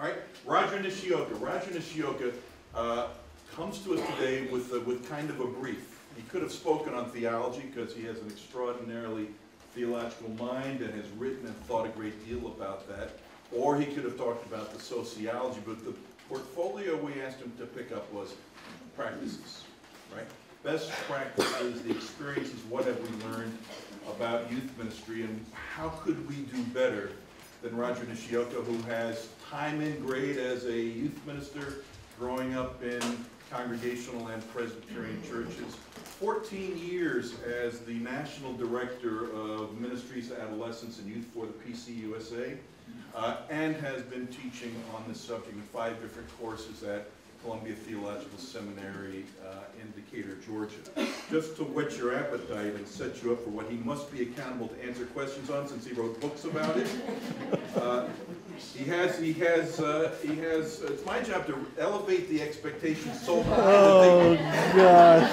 All right, Rodger Nishioka. Rodger Nishioka uh, comes to us today with, uh, with kind of a brief. He could have spoken on theology because he has an extraordinarily theological mind and has written and thought a great deal about that. Or he could have talked about the sociology, but the portfolio we asked him to pick up was practices, right? Best practices, the experiences, what have we learned about youth ministry, and how could we do better than Rodger Nishioka, who has time in grade as a youth minister, growing up in congregational and Presbyterian churches, 14 years as the National Director of Ministries to Adolescents and Youth for the PCUSA, uh, and has been teaching on this subject in five different courses at Columbia Theological Seminary uh, in Decatur, Georgia. Just to whet your appetite and set you up for what he must be accountable to answer questions on since he wrote books about it. Uh, he has, he has, uh, he has, it's my job to elevate the expectations so high Oh, gosh.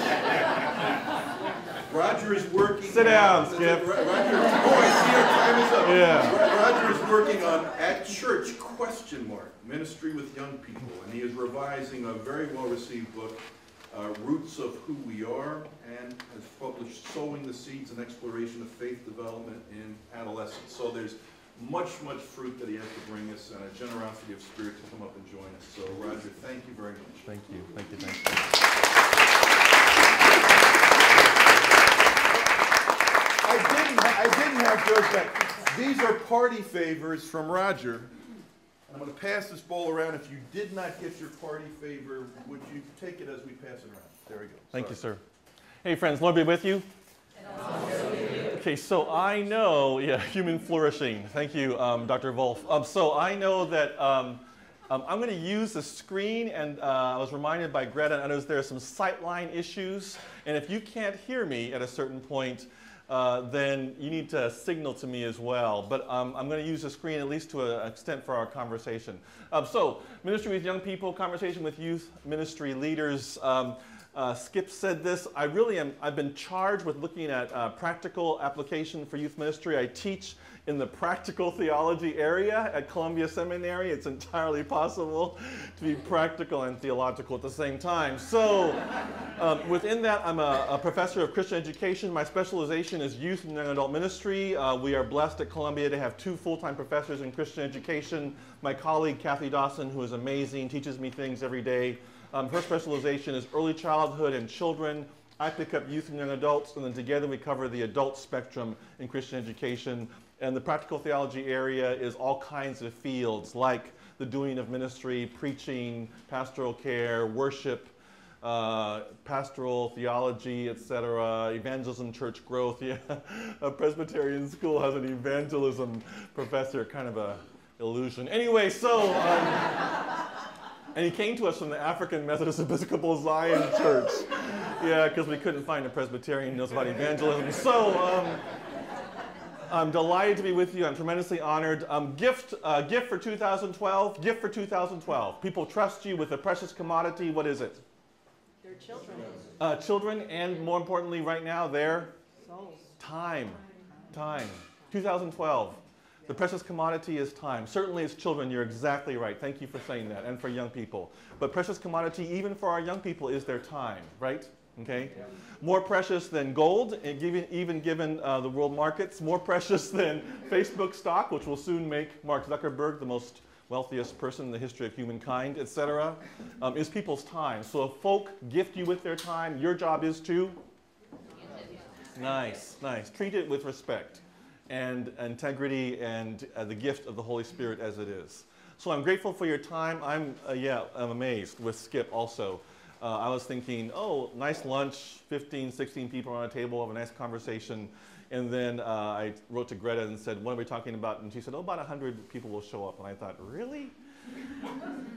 Rodger is working. Sit down, on- Skip. Rodger, I see our time is up. Yeah. Rodger is working on At Church, question mark, ministry with young people, and he is revising a very well-received book, uh, Roots of Who We Are, and has published Sowing the Seeds and Exploration of Faith Development in Adolescence. So there's much, much fruit that he has to bring us, and a generosity of spirit to come up and join us. So Rodger, thank you very much. Thank you, thank you, thank you. I didn't, I didn't have Joe's back. These are party favors from Rodger. I'm going to pass this bowl around. If you did not get your party favor, would you take it as we pass it around? There we go. Thank you, sir. Hey, friends, Lord be with you. Okay, so I know, yeah, human flourishing. Thank you, um, Dr. Wolf. Um, so I know that um, um, I'm going to use the screen, and uh, I was reminded by Greta and know there are some sightline issues, and if you can't hear me at a certain point, uh, then you need to signal to me as well. But um, I'm going to use the screen at least to an extent for our conversation. Um, so, ministry with young people, conversation with youth ministry leaders. Um, uh, Skip said this. I really am. I've been charged with looking at uh, practical application for youth ministry. I teach in the practical theology area at Columbia Seminary. It's entirely possible to be practical and theological at the same time. So, um, within that, I'm a, a professor of Christian education. My specialization is youth and young adult ministry. Uh, we are blessed at Columbia to have two full-time professors in Christian education. My colleague Kathy Dawson, who is amazing, teaches me things every day. Um, her specialization is early childhood and children. I pick up youth and young adults, and then together we cover the adult spectrum in Christian education. And the practical theology area is all kinds of fields like the doing of ministry, preaching, pastoral care, worship, uh, pastoral theology, etc., evangelism, church growth. Yeah, a Presbyterian school has an evangelism professor, kind of a illusion. Anyway, so. Um, and he came to us from the African Methodist Episcopal Zion Church. Yeah, because we couldn't find a Presbyterian who knows about evangelism. So um, I'm delighted to be with you. I'm tremendously honored. Um, gift, uh, gift for 2012. Gift for 2012. People trust you with a precious commodity. What is it? Their children. Uh, children, and more importantly, right now, their Souls. time. Time. 2012. The precious commodity is time. Certainly, as children, you're exactly right. Thank you for saying that, and for young people. But precious commodity, even for our young people, is their time, right? Okay? More precious than gold, even given uh, the world markets. More precious than Facebook stock, which will soon make Mark Zuckerberg the most wealthiest person in the history of humankind, etc., um, is people's time. So if folk gift you with their time, your job is to Nice, nice. Treat it with respect and integrity and uh, the gift of the Holy Spirit as it is. So I'm grateful for your time. I'm, uh, yeah, I'm amazed with Skip also. Uh, I was thinking, oh, nice lunch, 15, 16 people on a table, have a nice conversation. And then uh, I wrote to Greta and said, what are we talking about? And she said, oh, about 100 people will show up. And I thought, really?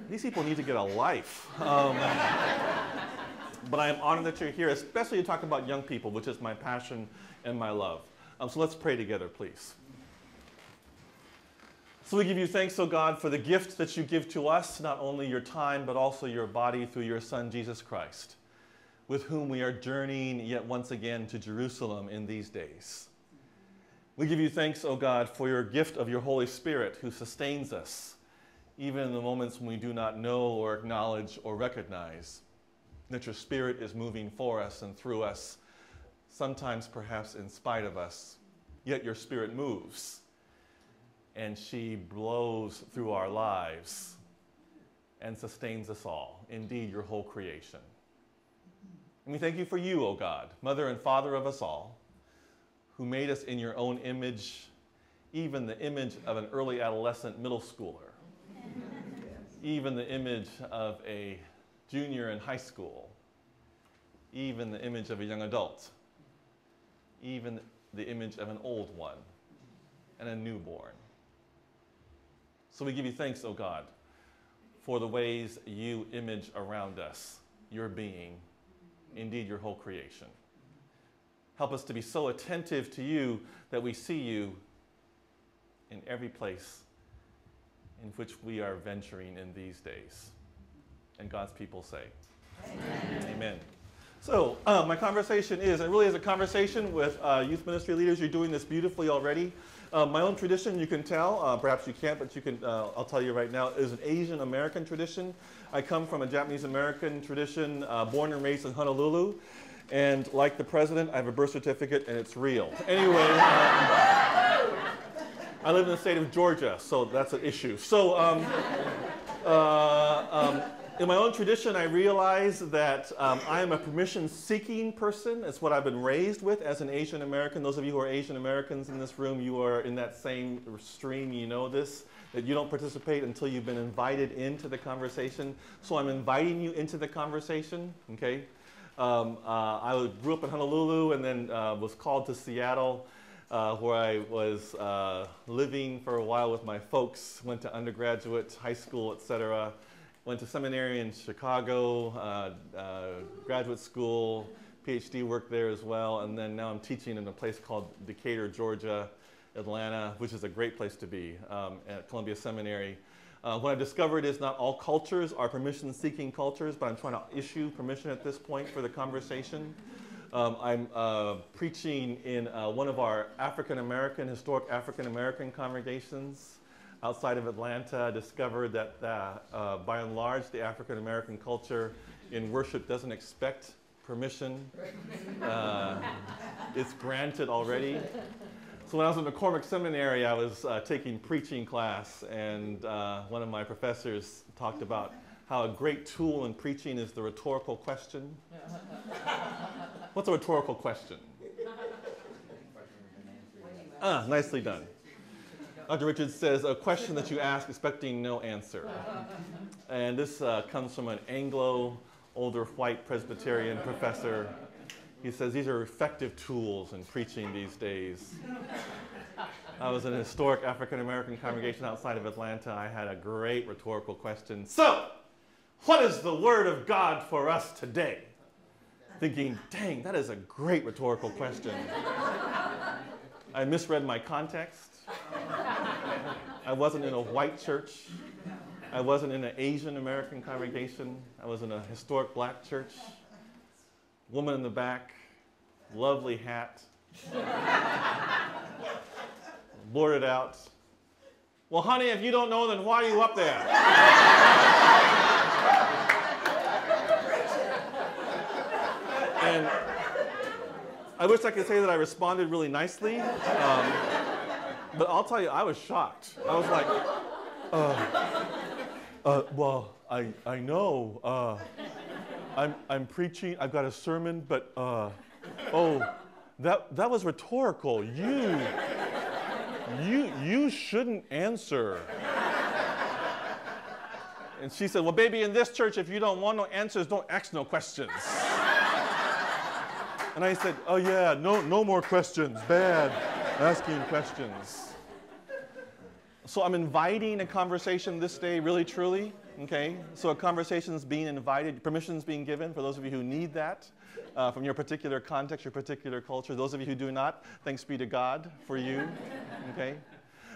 These people need to get a life. Um, but I am honored that you're here, especially to talk about young people, which is my passion and my love. Um, so let's pray together, please. So we give you thanks, O God, for the gift that you give to us, not only your time, but also your body through your Son, Jesus Christ, with whom we are journeying yet once again to Jerusalem in these days. We give you thanks, O God, for your gift of your Holy Spirit who sustains us even in the moments when we do not know or acknowledge or recognize that your Spirit is moving for us and through us, sometimes perhaps in spite of us, yet your Spirit moves and she blows through our lives and sustains us all, indeed, your whole creation. And we thank you for you, O God, Mother and Father of us all, who made us in your own image, even the image of an early adolescent middle schooler, even the image of a junior in high school, even the image of a young adult, even the image of an old one and a newborn. So we give you thanks, O God, for the ways you image around us your being, indeed your whole creation. Help us to be so attentive to you that we see you in every place in which we are venturing in these days. And God's people say, Amen. Amen. So, uh, my conversation is, it really is a conversation with uh, youth ministry leaders. You're doing this beautifully already. Uh, my own tradition, you can tell, uh, perhaps you can't, but you can, uh, I'll tell you right now, is an Asian American tradition. I come from a Japanese American tradition, uh, born and raised in Honolulu. And like the president, I have a birth certificate and it's real. Anyway, um, I live in the state of Georgia, so that's an issue. So, um, uh, um, in my own tradition, I realize that um, I am a permission seeking person. It's what I've been raised with as an Asian American. Those of you who are Asian Americans in this room, you are in that same stream, you know this, that you don't participate until you've been invited into the conversation. So I'm inviting you into the conversation, okay? Um, uh, I grew up in Honolulu and then uh, was called to Seattle. Uh, where I was uh, living for a while with my folks, went to undergraduate, high school, etc went to seminary in Chicago, uh, uh, graduate school, PhD work there as well, and then now I'm teaching in a place called Decatur, Georgia, Atlanta, which is a great place to be um, at Columbia Seminary. Uh, what I've discovered is not all cultures are permission seeking cultures, but I'm trying to issue permission at this point for the conversation. Um, I'm uh, preaching in uh, one of our African American, historic African American congregations outside of Atlanta discovered that uh, uh, by and large the African American culture in worship doesn't expect permission. Uh, it's granted already. So when I was at McCormick Seminary, I was uh, taking preaching class, and uh, one of my professors talked about how a great tool in preaching is the rhetorical question. What's a rhetorical question? Ah, nicely done. Dr. Richards says, a question that you ask expecting no answer. And this uh, comes from an Anglo, older white Presbyterian professor. He says these are effective tools in preaching these days. I was in a historic African American congregation outside of Atlanta. I had a great rhetorical question. So, what is the word of God for us today? Thinking, dang, that is a great rhetorical question. I misread my context. I wasn't in a white church. I wasn't in an Asian American congregation. I was in a historic black church. Woman in the back, lovely hat. Blurted out, Well, honey, if you don't know, then why are you up there? and I wish I could say that I responded really nicely. Um, but I'll tell you, I was shocked. I was like, uh, uh, well, I, I know. Uh, I'm, I'm preaching, I've got a sermon, but uh, oh, that, that was rhetorical. You, you, you shouldn't answer. And she said, Well, baby, in this church, if you don't want no answers, don't ask no questions. And I said, Oh, yeah, no, no more questions. Bad asking questions. So I'm inviting a conversation this day, really, truly. Okay? So a conversation is being invited, permission is being given for those of you who need that uh, from your particular context, your particular culture. Those of you who do not, thanks be to God for you. Okay?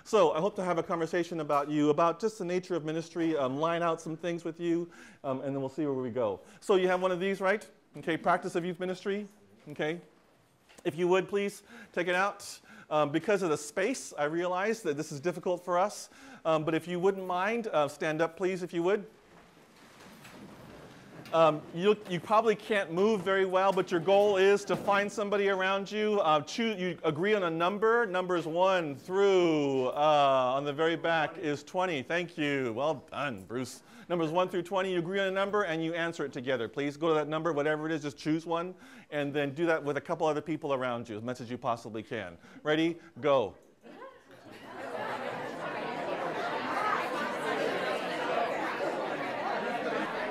So I hope to have a conversation about you, about just the nature of ministry, um, line out some things with you, um, and then we'll see where we go. So you have one of these, right? Okay, practice of youth ministry. Okay. If you would, please take it out. Um, because of the space, I realize that this is difficult for us. Um, but if you wouldn't mind, uh, stand up, please, if you would. Um, you, you, probably can't move very well, but your goal is to find somebody around you. Uh, choose, you agree on a number. Numbers 1 through, uh, on the very back, is 20. Thank you. Well done, Bruce. Numbers 1 through 20, you agree on a number and you answer it together. Please go to that number, whatever it is, just choose one, and then do that with a couple other people around you as much as you possibly can. Ready? Go.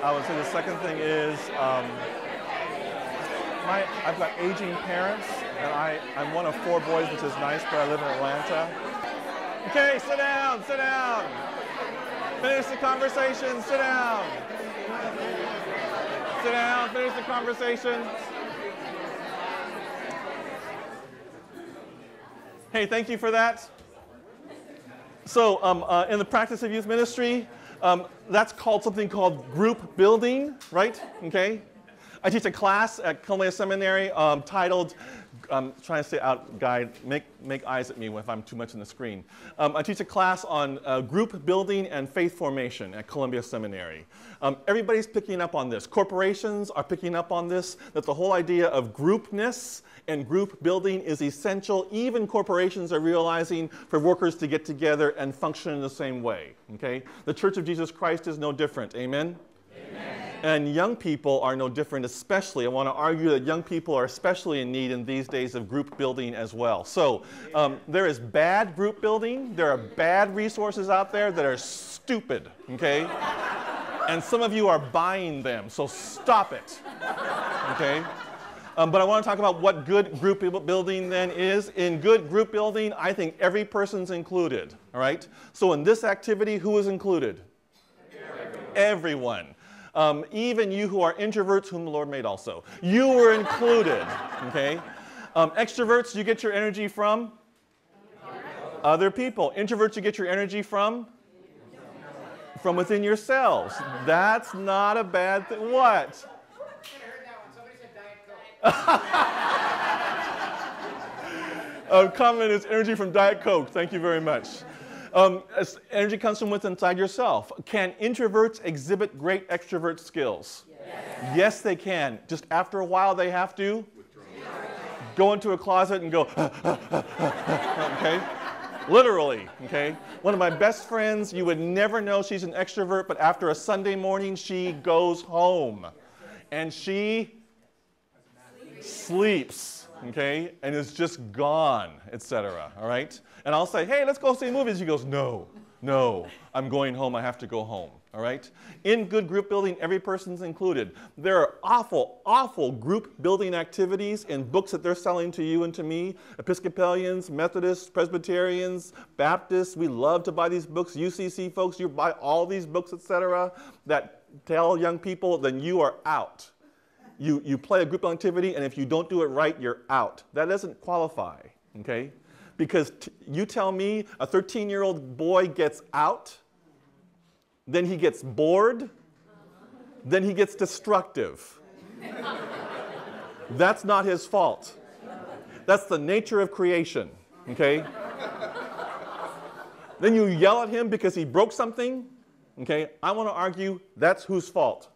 I would say the second thing is um, my, I've got aging parents, and I, I'm one of four boys, which is nice, but I live in Atlanta. Okay, sit down, sit down. Finish the conversation, sit down. Sit down, finish the conversation. Hey, thank you for that. So, um, uh, in the practice of youth ministry, um, that's called something called group building, right? Okay. I teach a class at Columbia Seminary um, titled, I'm trying to say out, guide, make, make eyes at me if I'm too much in the screen. Um, I teach a class on uh, group building and faith formation at Columbia Seminary. Um, everybody's picking up on this. Corporations are picking up on this, that the whole idea of groupness and group building is essential. Even corporations are realizing for workers to get together and function in the same way. Okay? The Church of Jesus Christ is no different. Amen? Amen. And young people are no different, especially. I want to argue that young people are especially in need in these days of group building as well. So um, there is bad group building. There are bad resources out there that are stupid, okay? and some of you are buying them, so stop it, okay? Um, but I want to talk about what good group building then is. In good group building, I think every person's included. All right? So in this activity, who is included? Everyone. Everyone. Um, even you who are introverts, whom the Lord made also. You were included. Okay? Um, extroverts, you get your energy from? Other people. Introverts, you get your energy from? From within yourselves. That's not a bad thing. What? A comment is energy from Diet Coke. Thank you very much. Um, energy comes from within inside yourself. Can introverts exhibit great extrovert skills? Yes. yes, they can. Just after a while, they have to go into a closet and go, okay? Literally, okay? One of my best friends, you would never know she's an extrovert, but after a Sunday morning, she goes home. And she sleeps, okay, and is just gone, etc. All right? And I'll say, hey, let's go see movies. She goes, no, no, I'm going home. I have to go home. All right? In good group building, every person's included. There are awful, awful group building activities in books that they're selling to you and to me. Episcopalians, Methodists, Presbyterians, Baptists, we love to buy these books. UCC folks, you buy all these books, etc., that tell young people, then you are out you, you play a group activity, and if you don't do it right, you're out. That doesn't qualify, okay? Because you tell me a 13 year old boy gets out, then he gets bored, then he gets destructive. That's not his fault. That's the nature of creation, okay? then you yell at him because he broke something, okay? I want to argue that's whose fault?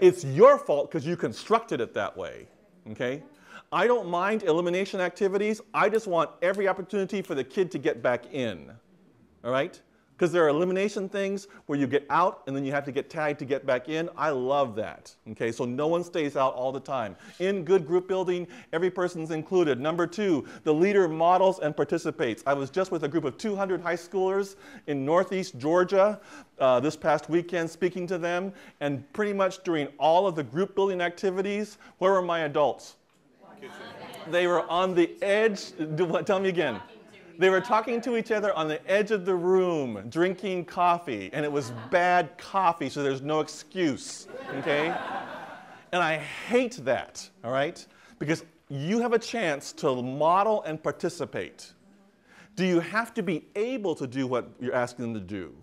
It's your fault because you constructed it that way. Okay? I don't mind elimination activities. I just want every opportunity for the kid to get back in. All right? Because there are elimination things where you get out and then you have to get tagged to get back in. I love that. Okay, so no one stays out all the time. In good group building, every person's included. Number two, the leader models and participates. I was just with a group of 200 high schoolers in Northeast Georgia uh, this past weekend speaking to them, and pretty much during all of the group building activities, where were my adults? They were on the edge. Tell me again. They were talking to each other on the edge of the room, drinking coffee, and it was bad coffee, so there's no excuse, okay? And I hate that, all right? Because you have a chance to model and participate. Do you have to be able to do what you're asking them to do?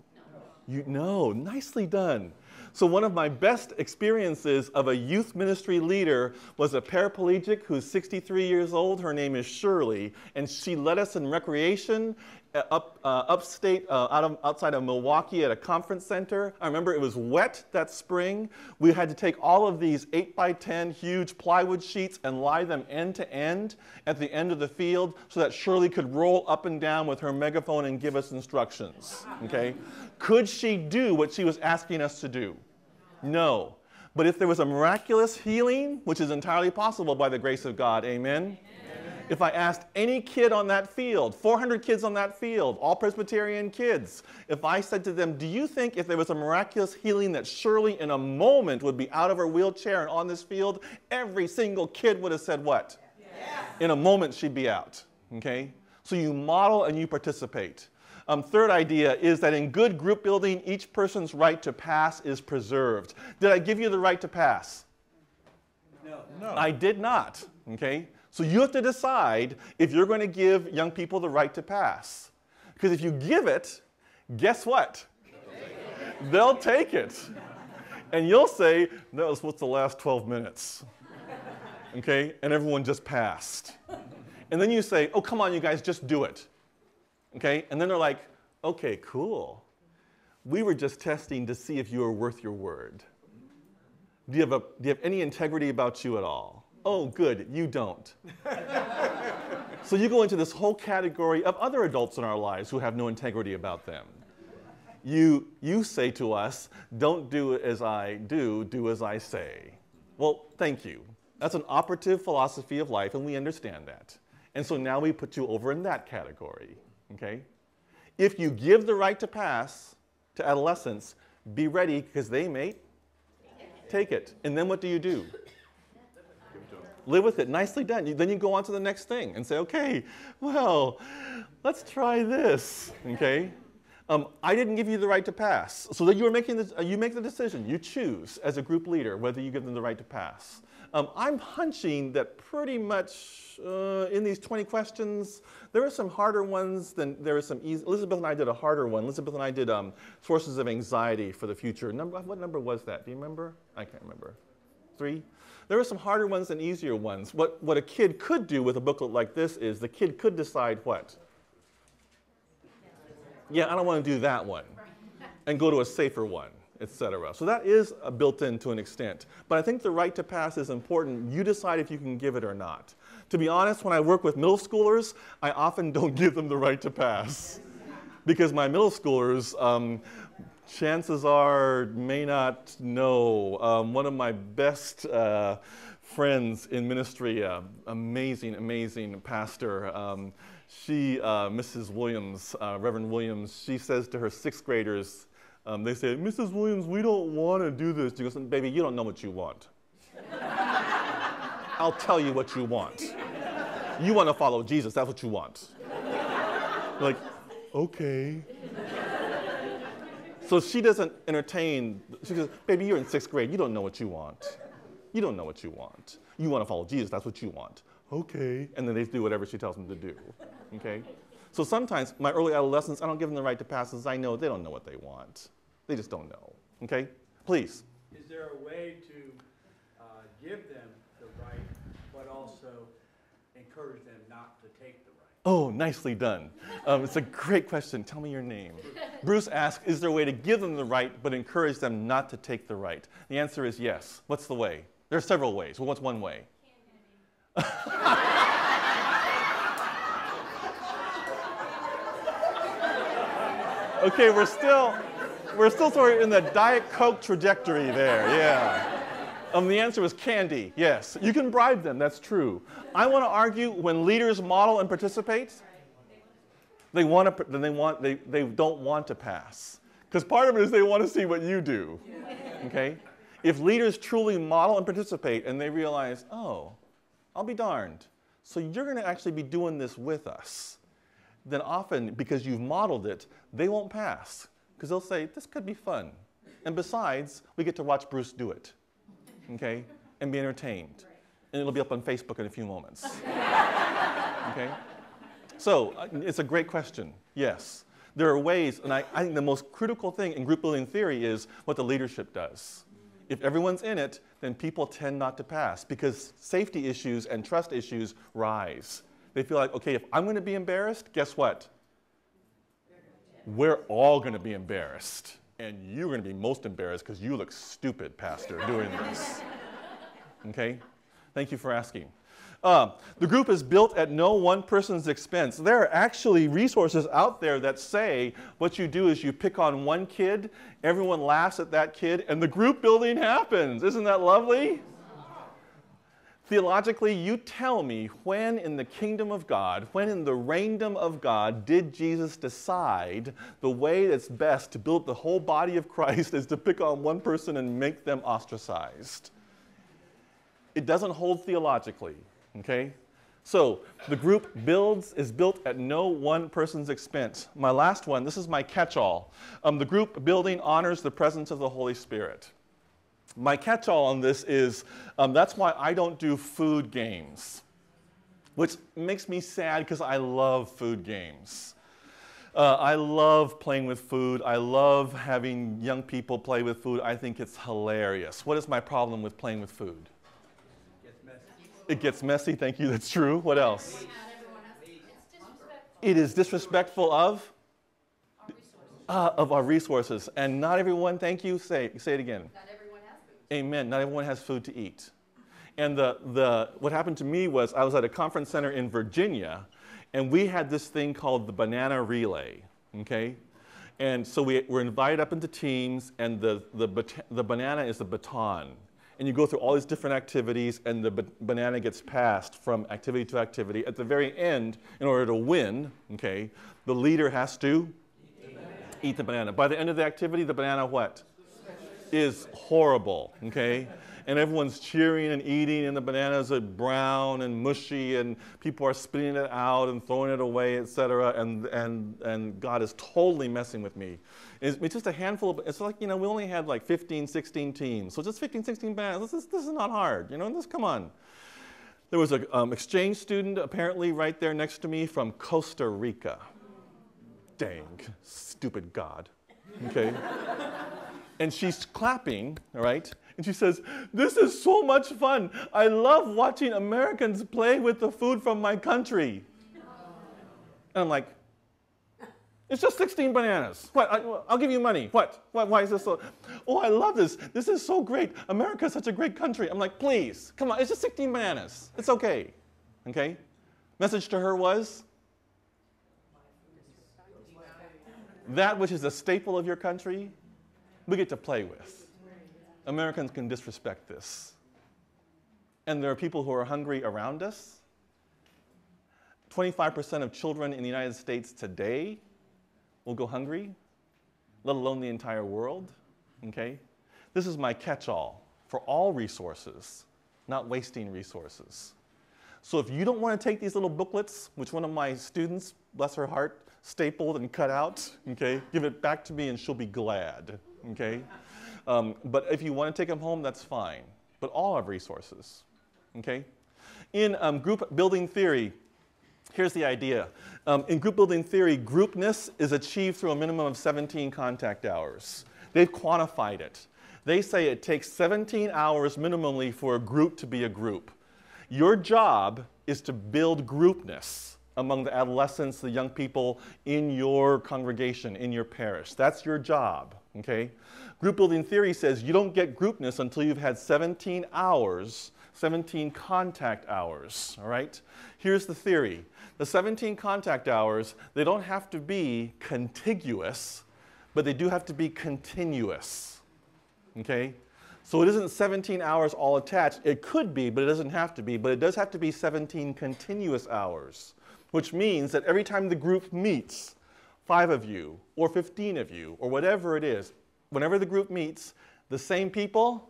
You know, nicely done. So, one of my best experiences of a youth ministry leader was a paraplegic who's 63 years old. Her name is Shirley, and she led us in recreation uh, up, uh, upstate, uh, out of, outside of Milwaukee at a conference center. I remember it was wet that spring. We had to take all of these 8 by 10 huge plywood sheets and lie them end to end at the end of the field so that Shirley could roll up and down with her megaphone and give us instructions. Okay? Could she do what she was asking us to do? No. But if there was a miraculous healing, which is entirely possible by the grace of God, amen? amen? If I asked any kid on that field, 400 kids on that field, all Presbyterian kids, if I said to them, Do you think if there was a miraculous healing that Shirley in a moment would be out of her wheelchair and on this field, every single kid would have said what? Yes. In a moment, she'd be out. Okay? So you model and you participate. Um, third idea is that in good group building, each person's right to pass is preserved. Did I give you the right to pass? No. no. I did not. Okay? So you have to decide if you're going to give young people the right to pass. Because if you give it, guess what? They'll take it. And you'll say, that was what's the last 12 minutes. Okay? And everyone just passed. And then you say, oh, come on, you guys, just do it. Okay? And then they're like, okay, cool. We were just testing to see if you are worth your word. Do you have, a, do you have any integrity about you at all? Oh, good, you don't. so you go into this whole category of other adults in our lives who have no integrity about them. You, you say to us, don't do as I do, do as I say. Well, thank you. That's an operative philosophy of life, and we understand that. And so now we put you over in that category. Okay? If you give the right to pass to adolescents, be ready because they may take it. And then what do you do? Live with it. Nicely done. You, then you go on to the next thing and say, okay, well, let's try this. Okay? Um, I didn't give you the right to pass. So that you're making this, uh, you make the decision. You choose as a group leader whether you give them the right to pass. Um, I'm hunching that pretty much uh, in these 20 questions, there are some harder ones than there are some easy. Elizabeth and I did a harder one. Elizabeth and I did um, sources of anxiety for the future. Number, what number was that? Do you remember? I can't remember. Three? There are some harder ones and easier ones. What, what a kid could do with a booklet like this is the kid could decide what? Yeah, I don't want to do that one and go to a safer one etc. So that is built in to an extent. But I think the right to pass is important. You decide if you can give it or not. To be honest, when I work with middle schoolers, I often don't give them the right to pass. because my middle schoolers, um, chances are, may not know. Um, one of my best uh, friends in ministry, uh, amazing, amazing pastor, um, she, uh, Mrs. Williams, uh, Reverend Williams, she says to her sixth graders, um, they say, Mrs. Williams, we don't want to do this. She goes, baby, you don't know what you want. I'll tell you what you want. You want to follow Jesus, that's what you want. like, okay. So she doesn't entertain, she goes, baby, you're in sixth grade, you don't know what you want. You don't know what you want. You want to follow Jesus, that's what you want. Okay. And then they do whatever she tells them to do. Okay? So sometimes my early adolescents, I don't give them the right to pass because I know they don't know what they want. They just don't know. Okay? Please. Is there a way to uh, give them the right, but also encourage them not to take the right? Oh, nicely done. Um, it's a great question. Tell me your name. Bruce asked, Is there a way to give them the right, but encourage them not to take the right? The answer is yes. What's the way? There are several ways. Well, what's one way? okay, we're still we're still sort of in the Diet Coke trajectory there, yeah. Um, the answer was candy, yes. You can bribe them, that's true. I want to argue when leaders model and participate, they, want to, then they, want, they, they don't want to pass. Because part of it is they want to see what you do, okay? If leaders truly model and participate and they realize, oh, I'll be darned, so you're going to actually be doing this with us, then often, because you've modeled it, they won't pass because they'll say, this could be fun. And besides, we get to watch Bruce do it, okay, and be entertained. And it'll be up on Facebook in a few moments. okay? So uh, it's a great question, yes. there are ways, and I, I think the most critical thing in group building theory is what the leadership does. If everyone's in it, then people tend not to pass because safety issues and trust issues rise. They feel like, okay, if I'm going to be embarrassed, guess what? We're all going to be embarrassed. And you're going to be most embarrassed because you look stupid, Pastor, doing this. Okay? Thank you for asking. Uh, the group is built at no one person's expense. There are actually resources out there that say what you do is you pick on one kid, everyone laughs at that kid, and the group building happens. Isn't that lovely? Theologically, you tell me when in the kingdom of God, when in the reigndom of God, did Jesus decide the way that's best to build the whole body of Christ is to pick on one person and make them ostracized? It doesn't hold theologically, okay? So the group builds is built at no one person's expense. My last one, this is my catch-all. Um, the group building honors the presence of the Holy Spirit. My catch-all on this is um, that's why I don't do food games, which makes me sad because I love food games. Uh, I love playing with food. I love having young people play with food. I think it's hilarious. What is my problem with playing with food? Gets messy. It gets messy. Thank you. That's true. What else? It is disrespectful of uh, of our resources, and not everyone. Thank you. Say say it again. Not everyone has food. Amen. Not everyone has food to eat. And the, the, what happened to me was I was at a conference center in Virginia, and we had this thing called the banana relay, okay? And so we were invited up into teams, and the, the, the banana is the baton. And you go through all these different activities, and the ba- banana gets passed from activity to activity. At the very end, in order to win, okay, the leader has to eat the banana. By the end of the activity, the banana what? Is horrible, okay? And everyone's cheering and eating, and the bananas are brown and mushy, and people are spitting it out and throwing it away, etc. And, and, and God is totally messing with me. It's, it's just a handful of, it's like, you know, we only had like 15, 16 teams. So just 15, 16 bananas. This is, this is not hard, you know, just come on. There was an um, exchange student apparently right there next to me from Costa Rica. Dang, stupid God. Okay? And she's clapping, right? And she says, This is so much fun. I love watching Americans play with the food from my country. And I'm like, It's just 16 bananas. What? I, will give you money. What? Why, why is this so? Oh, I love this. This is so great. America is such a great country. I'm like, Please, come on. It's just 16 bananas. It's okay. Okay? Message to her was, That which is a staple of your country we get to play with. Americans can disrespect this. And there are people who are hungry around us. 25% of children in the United States today will go hungry, let alone the entire world. Okay? This is my catch all for all resources, not wasting resources. So if you don't want to take these little booklets, which one of my students, bless her heart, stapled and cut out, okay, give it back to me and she'll be glad okay? Um, but if you want to take them home, that's fine. But all have resources, okay? In um, group building theory, here's the idea. Um, in group building theory, groupness is achieved through a minimum of 17 contact hours. They've quantified it. They say it takes 17 hours minimally for a group to be a group. Your job is to build groupness among the adolescents, the young people in your congregation, in your parish. That's your job, okay? Group building theory says you don't get groupness until you've had 17 hours, 17 contact hours, all right? Here's the theory. The 17 contact hours, they don't have to be contiguous, but they do have to be continuous, okay? So it isn't 17 hours all attached. It could be, but it doesn't have to be. But it does have to be 17 continuous hours which means that every time the group meets, five of you, or 15 of you, or whatever it is, whenever the group meets, the same people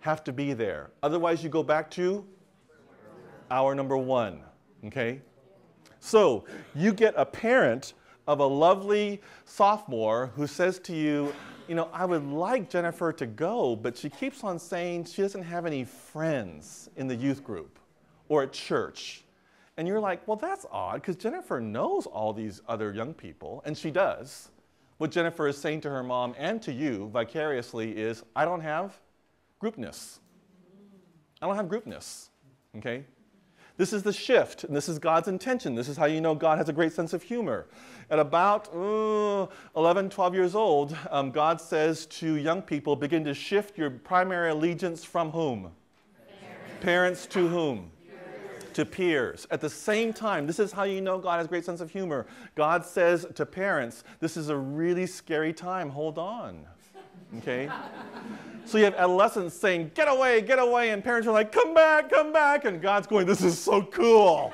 have to be there. Otherwise, you go back to hour number one, okay? So you get a parent of a lovely sophomore who says to you, you know, I would like Jennifer to go, but she keeps on saying she doesn't have any friends in the youth group or at church. And you're like, well, that's odd because Jennifer knows all these other young people, and she does. What Jennifer is saying to her mom and to you vicariously is, I don't have groupness. I don't have groupness. Okay? This is the shift, and this is God's intention. This is how you know God has a great sense of humor. At about uh, 11, 12 years old, um, God says to young people, begin to shift your primary allegiance from whom? Parents, Parents to whom? To peers. At the same time, this is how you know God has a great sense of humor. God says to parents, This is a really scary time, hold on. Okay? so you have adolescents saying, Get away, get away, and parents are like, Come back, come back, and God's going, This is so cool.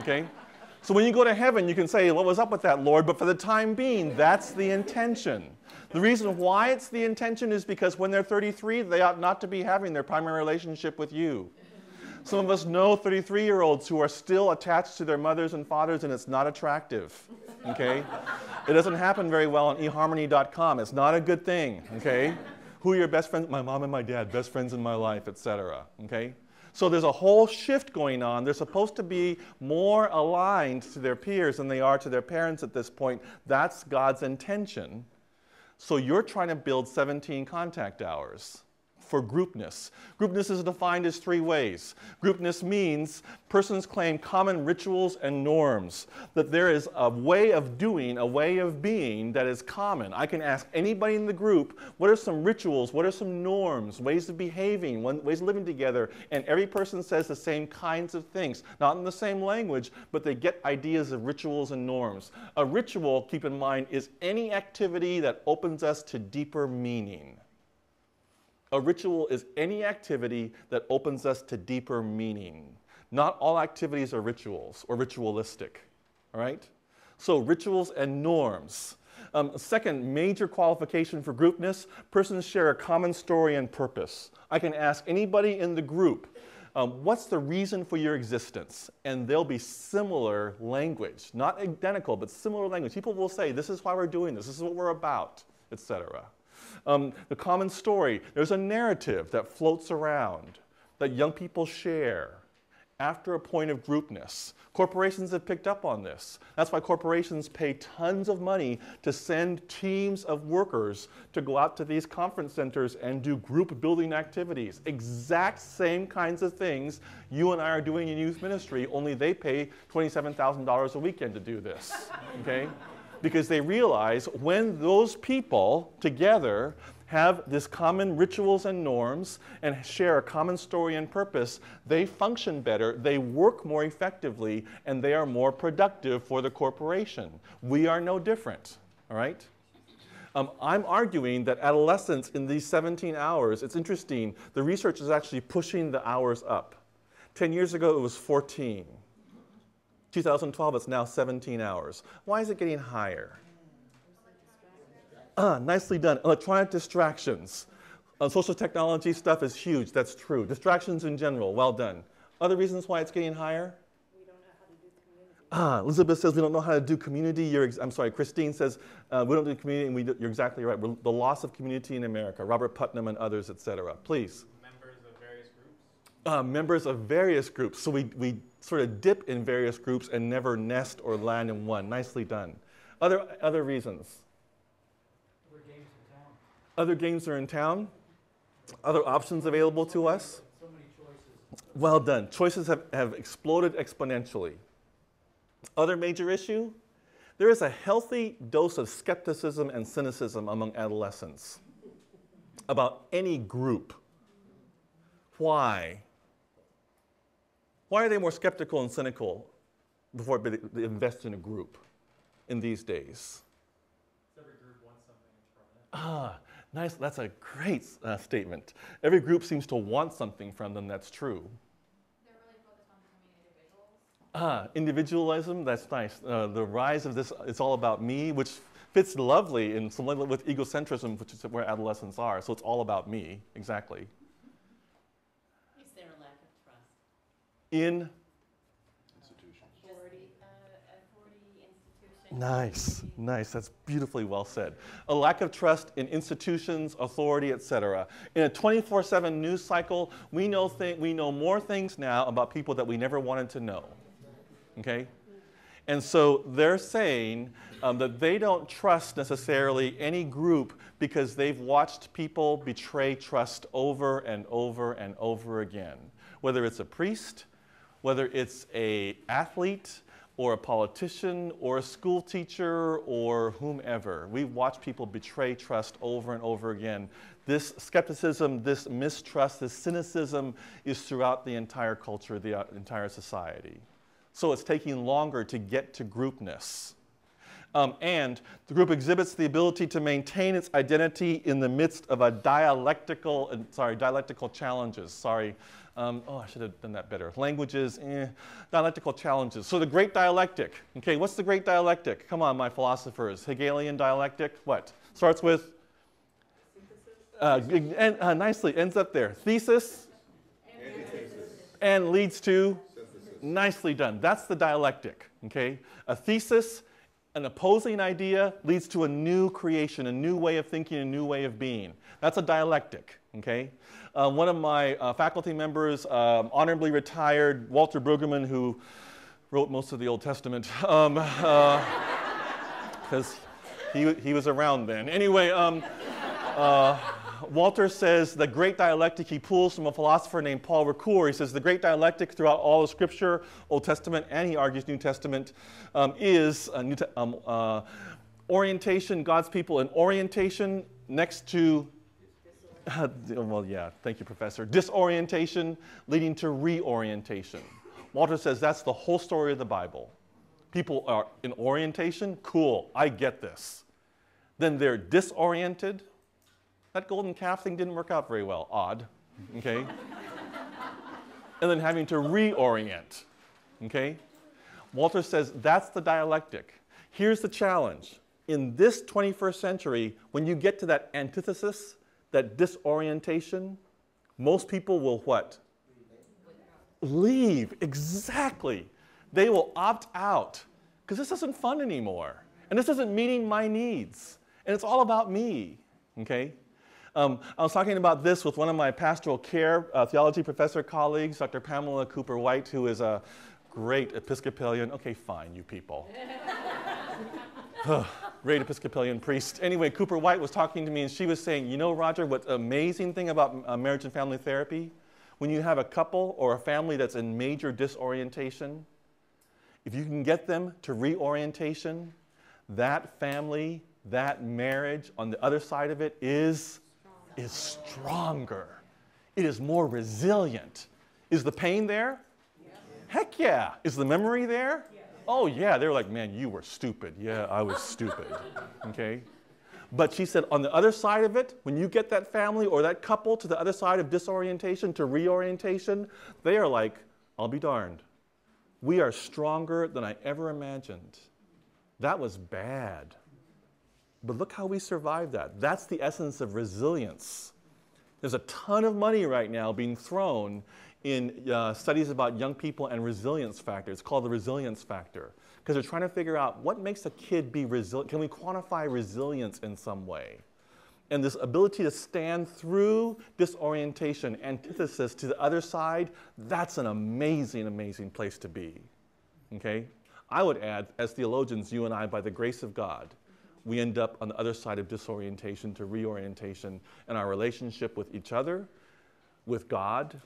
okay? So when you go to heaven, you can say, What was up with that, Lord? But for the time being, that's the intention. The reason why it's the intention is because when they're 33, they ought not to be having their primary relationship with you. Some of us know 33 year olds who are still attached to their mothers and fathers, and it's not attractive. Okay? it doesn't happen very well on eharmony.com. It's not a good thing. Okay? Who are your best friends? My mom and my dad, best friends in my life, etc. Okay? So there's a whole shift going on. They're supposed to be more aligned to their peers than they are to their parents at this point. That's God's intention. So you're trying to build 17 contact hours for groupness. Groupness is defined as three ways. Groupness means persons claim common rituals and norms, that there is a way of doing, a way of being that is common. I can ask anybody in the group, what are some rituals, what are some norms, ways of behaving, ways of living together, and every person says the same kinds of things, not in the same language, but they get ideas of rituals and norms. A ritual, keep in mind, is any activity that opens us to deeper meaning. A ritual is any activity that opens us to deeper meaning. Not all activities are rituals or ritualistic, all right? So, rituals and norms. Um, second major qualification for groupness persons share a common story and purpose. I can ask anybody in the group, um, what's the reason for your existence? And there'll be similar language, not identical, but similar language. People will say, this is why we're doing this, this is what we're about, etc. Um, the common story, there's a narrative that floats around that young people share after a point of groupness. Corporations have picked up on this. That's why corporations pay tons of money to send teams of workers to go out to these conference centers and do group building activities. Exact same kinds of things you and I are doing in youth ministry, only they pay $27,000 a weekend to do this. Okay? Because they realize when those people together have this common rituals and norms and share a common story and purpose, they function better, they work more effectively, and they are more productive for the corporation. We are no different, all right? Um, I'm arguing that adolescence in these 17 hours, it's interesting, the research is actually pushing the hours up. 10 years ago, it was 14. 2012, it's now 17 hours. Why is it getting higher? Ah, nicely done. Electronic distractions. Uh, social technology stuff is huge, that's true. Distractions in general, well done. Other reasons why it's getting higher? We don't know how to do community. Ah, Elizabeth says we don't know how to do community. You're I'm sorry, Christine says uh, we don't do community, and we do, you're exactly right. We're, the loss of community in America. Robert Putnam and others, etc. Please. Members of various groups. Uh, members of various groups. So we, we sort of dip in various groups and never nest or land in one. Nicely done. Other, other reasons? Other games in town. Other games are in town? Other options available to us? So many choices. Well done. Choices have, have exploded exponentially. Other major issue? There is a healthy dose of skepticism and cynicism among adolescents about any group. Why? Why are they more skeptical and cynical before they invest in a group in these days? Every group wants something from it. Ah, nice. That's a great uh, statement. Every group seems to want something from them that's true. They're really focused on individuals. Ah, individualism, that's nice. Uh, the rise of this, it's all about me, which fits lovely in some with egocentrism, which is where adolescents are. So it's all about me, exactly. Is there a lack of trust? In? Nice, nice. That's beautifully well said. A lack of trust in institutions, authority, etc. In a 24/7 news cycle, we know we know more things now about people that we never wanted to know. Okay, and so they're saying um, that they don't trust necessarily any group because they've watched people betray trust over and over and over again. Whether it's a priest, whether it's a athlete or a politician or a school teacher or whomever. We've watched people betray trust over and over again. This skepticism, this mistrust, this cynicism is throughout the entire culture, the uh, entire society. So it's taking longer to get to groupness. Um, and the group exhibits the ability to maintain its identity in the midst of a dialectical, uh, sorry, dialectical challenges. Sorry, um, oh, I should have done that better. Languages, eh, dialectical challenges. So the great dialectic. Okay, what's the great dialectic? Come on, my philosophers. Hegelian dialectic. What starts with? Uh, and, uh, nicely ends up there. Thesis. And leads to Synthesis. nicely done. That's the dialectic, okay? A thesis, an opposing idea leads to a new creation, a new way of thinking, a new way of being. That's a dialectic, okay? Uh, one of my uh, faculty members, um, honorably retired Walter Brueggemann, who wrote most of the Old Testament, because he, he was around then. Anyway, um, uh, Walter says the great dialectic he pulls from a philosopher named Paul Ricoeur. He says the great dialectic throughout all of Scripture, Old Testament, and he argues New Testament, um, is a new te- um, uh, orientation, God's people, and orientation next to, well, yeah, thank you, Professor, disorientation leading to reorientation. Walter says that's the whole story of the Bible. People are in orientation, cool, I get this. Then they're disoriented, that golden calf thing didn't work out very well. Odd. Okay? and then having to reorient. Okay? Walter says that's the dialectic. Here's the challenge. In this 21st century, when you get to that antithesis, that disorientation, most people will what? Leave. Exactly. They will opt out because this isn't fun anymore. And this isn't meeting my needs. And it's all about me. Okay? Um, I was talking about this with one of my pastoral care uh, theology professor colleagues, Dr. Pamela Cooper White, who is a great Episcopalian. Okay, fine, you people. Great Episcopalian priest. Anyway, Cooper White was talking to me and she was saying, You know, Rodger, what's amazing thing about uh, marriage and family therapy? When you have a couple or a family that's in major disorientation, if you can get them to reorientation, that family, that marriage on the other side of it is is stronger. It is more resilient. Is the pain there? Heck yeah. Is the memory there? Oh yeah. They're like, man, you were stupid. Yeah, I was stupid. Okay. But she said, on the other side of it, when you get that family or that couple to the other side of disorientation to reorientation, they are like, I'll be darned. We are stronger than I ever imagined. That was bad. But look how we survived that. That's the essence of resilience. There's a ton of money right now being thrown in uh, studies about young people and resilience factor. It's called the resilience factor because they're trying to figure out what makes a kid be resilient. Can we quantify resilience in some way? And this ability to stand through disorientation, antithesis to the other side, that's an amazing, amazing place to be. Okay? I would add, as theologians, you and I, by the grace of God, we end up on the other side of disorientation to reorientation, in our relationship with each other, with God,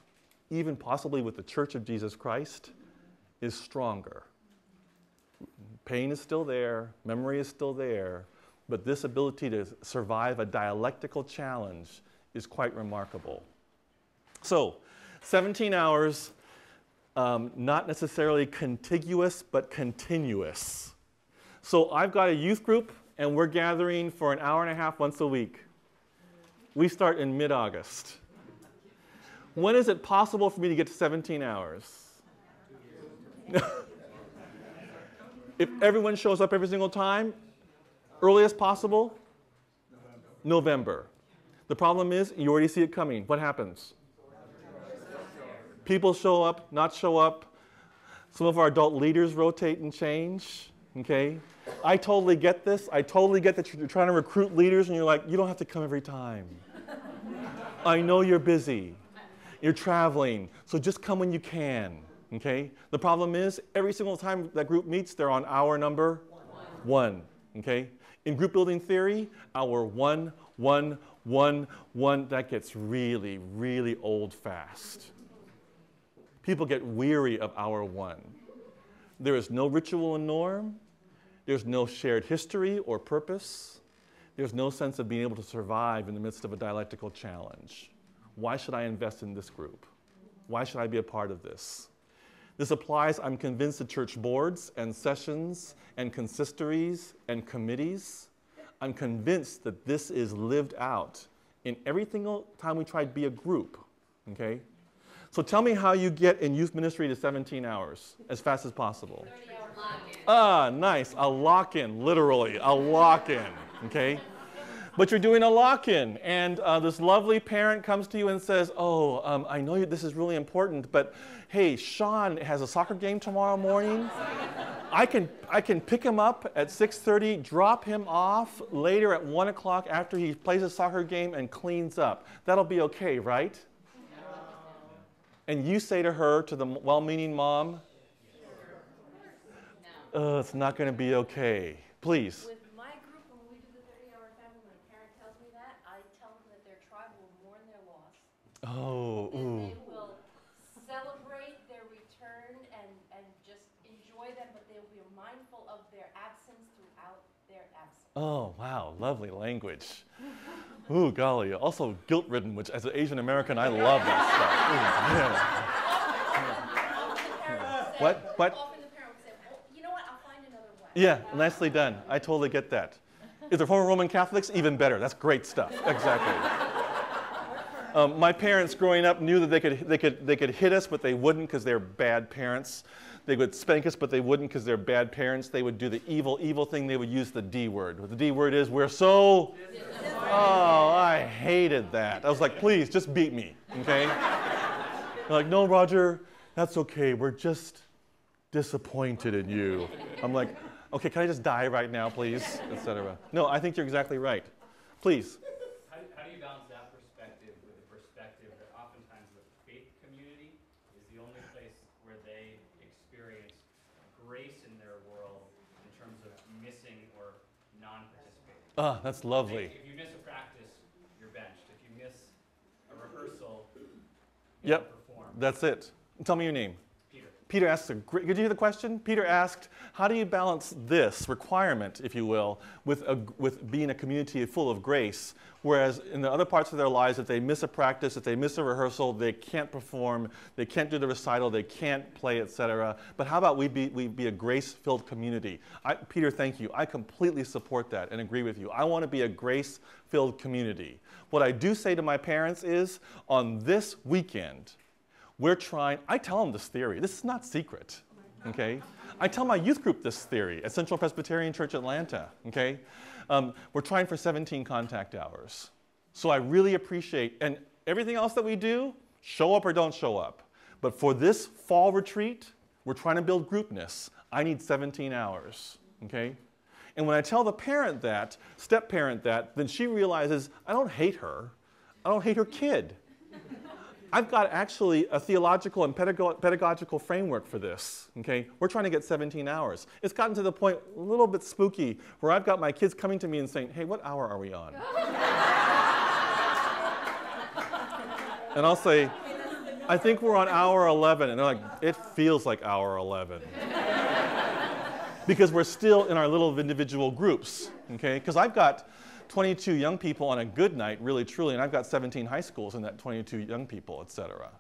even possibly with the Church of Jesus Christ, is stronger. Pain is still there, memory is still there, but this ability to survive a dialectical challenge is quite remarkable. So, 17 hours, um, not necessarily contiguous, but continuous. So, I've got a youth group, and we're gathering for an hour and a half once a week. We start in mid August. When is it possible for me to get to 17 hours? if everyone shows up every single time, earliest possible? November. The problem is, you already see it coming. What happens? People show up, not show up. Some of our adult leaders rotate and change. Okay? I totally get this. I totally get that you're trying to recruit leaders and you're like, you don't have to come every time. I know you're busy. You're traveling. So just come when you can. Okay? The problem is, every single time that group meets, they're on hour number one. Okay? In group building theory, hour one, one, one, one, that gets really, really old fast. People get weary of hour one. There is no ritual and norm. There's no shared history or purpose. There's no sense of being able to survive in the midst of a dialectical challenge. Why should I invest in this group? Why should I be a part of this? This applies, I'm convinced, to church boards and sessions and consistories and committees. I'm convinced that this is lived out in every single time we try to be a group, okay? So tell me how you get in youth ministry to 17 hours as fast as possible. Ah, nice. A lock in, literally, a lock in, okay? But you're doing a lock in, and uh, this lovely parent comes to you and says, Oh, um, I know this is really important, but hey, Sean has a soccer game tomorrow morning. I can, I can pick him up at 6.30, drop him off later at 1 o'clock after he plays a soccer game and cleans up. That'll be okay, right? And you say to her, to the well meaning mom, it's not going to be okay. Please. With my group, when we do the thirty-hour famine, when a parent tells me that, I tell them that their tribe will mourn their loss. Oh, And ooh. they will celebrate their return and, and just enjoy them, but they will be mindful of their absence throughout their absence. Oh, wow, lovely language. Ooh, golly. Also guilt ridden, which as an Asian American, I love that stuff. Ooh, yeah. Often the say- What? What? Often the parent will say, well, you know what, I'll find another way. Yeah, nicely done. I totally get that. If they're former Roman Catholics, even better. That's great stuff. Exactly. Um, my parents growing up knew that they could, they, could, they could hit us, but they wouldn't because they're bad parents. They would spank us, but they wouldn't because they're bad parents. They would do the evil, evil thing. They would use the D word. The D word is, we're so. Oh, I hated that. I was like, please, just beat me, okay? They're like, no, Rodger, that's okay. We're just disappointed in you. I'm like, okay, can I just die right now, please? Etc. No, I think you're exactly right. Please. How do, how do you balance that perspective with the perspective that oftentimes the faith community is the only place where they experience grace in their world in terms of missing or non-participating? Ah, that's lovely. If you miss a practice, you're benched. If you miss a rehearsal, you Yep. perform. That's it. Tell me your name. Peter. Asked a did you hear the question? Peter asked, how do you balance this requirement, if you will, with, a, with being a community full of grace? Whereas in the other parts of their lives, if they miss a practice, if they miss a rehearsal, they can't perform, they can't do the recital, they can't play, etc. But how about we be, we be a grace-filled community? I, Peter, thank you. I completely support that and agree with you. I want to be a grace-filled community. What I do say to my parents is, on this weekend, we're trying, I tell them this theory. This is not secret, okay? I tell my youth group this theory at Central Presbyterian Church Atlanta, okay? Um, we're trying for 17 contact hours. So I really appreciate, and everything else that we do, show up or don't show up. But for this fall retreat, we're trying to build groupness. I need 17 hours, okay? And when I tell the parent that, step parent that, then she realizes I don't hate her. I don't hate her kid. I've got actually a theological and pedago- pedagogical framework for this. Okay, we're trying to get 17 hours. It's gotten to the point a little bit spooky where I've got my kids coming to me and saying, "Hey, what hour are we on?" and I'll say, "I think we're on hour 11," and they're like, "It feels like hour 11." because we're still in our little individual groups. Okay, because I've got 22 young people on a good night, really truly, and I've got 17 high schools in that 22 young people, et cetera.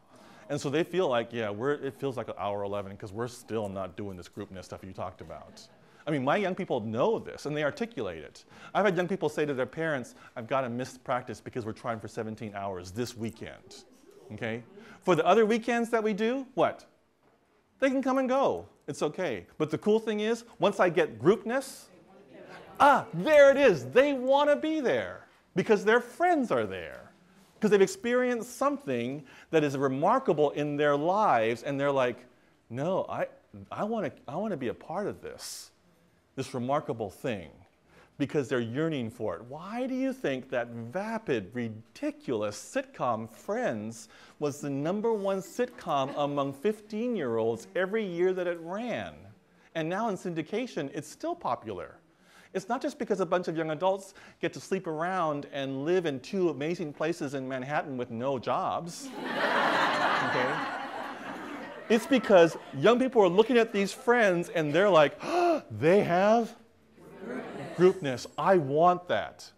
And so they feel like, yeah, we're, it feels like an hour 11 because we're still not doing this groupness stuff you talked about. I mean, my young people know this and they articulate it. I've had young people say to their parents, I've got to miss practice because we're trying for 17 hours this weekend. Okay? For the other weekends that we do, what? They can come and go. It's okay. But the cool thing is, once I get groupness, ah, there it is. They want to be there because their friends are there. Because they've experienced something that is remarkable in their lives, and they're like, no, I, I want to I wanna be a part of this. this remarkable thing because they're yearning for it. Why do you think that vapid, ridiculous sitcom Friends was the number one sitcom among 15 year olds every year that it ran? And now in syndication, it's still popular. It's not just because a bunch of young adults get to sleep around and live in two amazing places in Manhattan with no jobs. okay? It's because young people are looking at these friends and they're like, oh, they have groupness. I want that.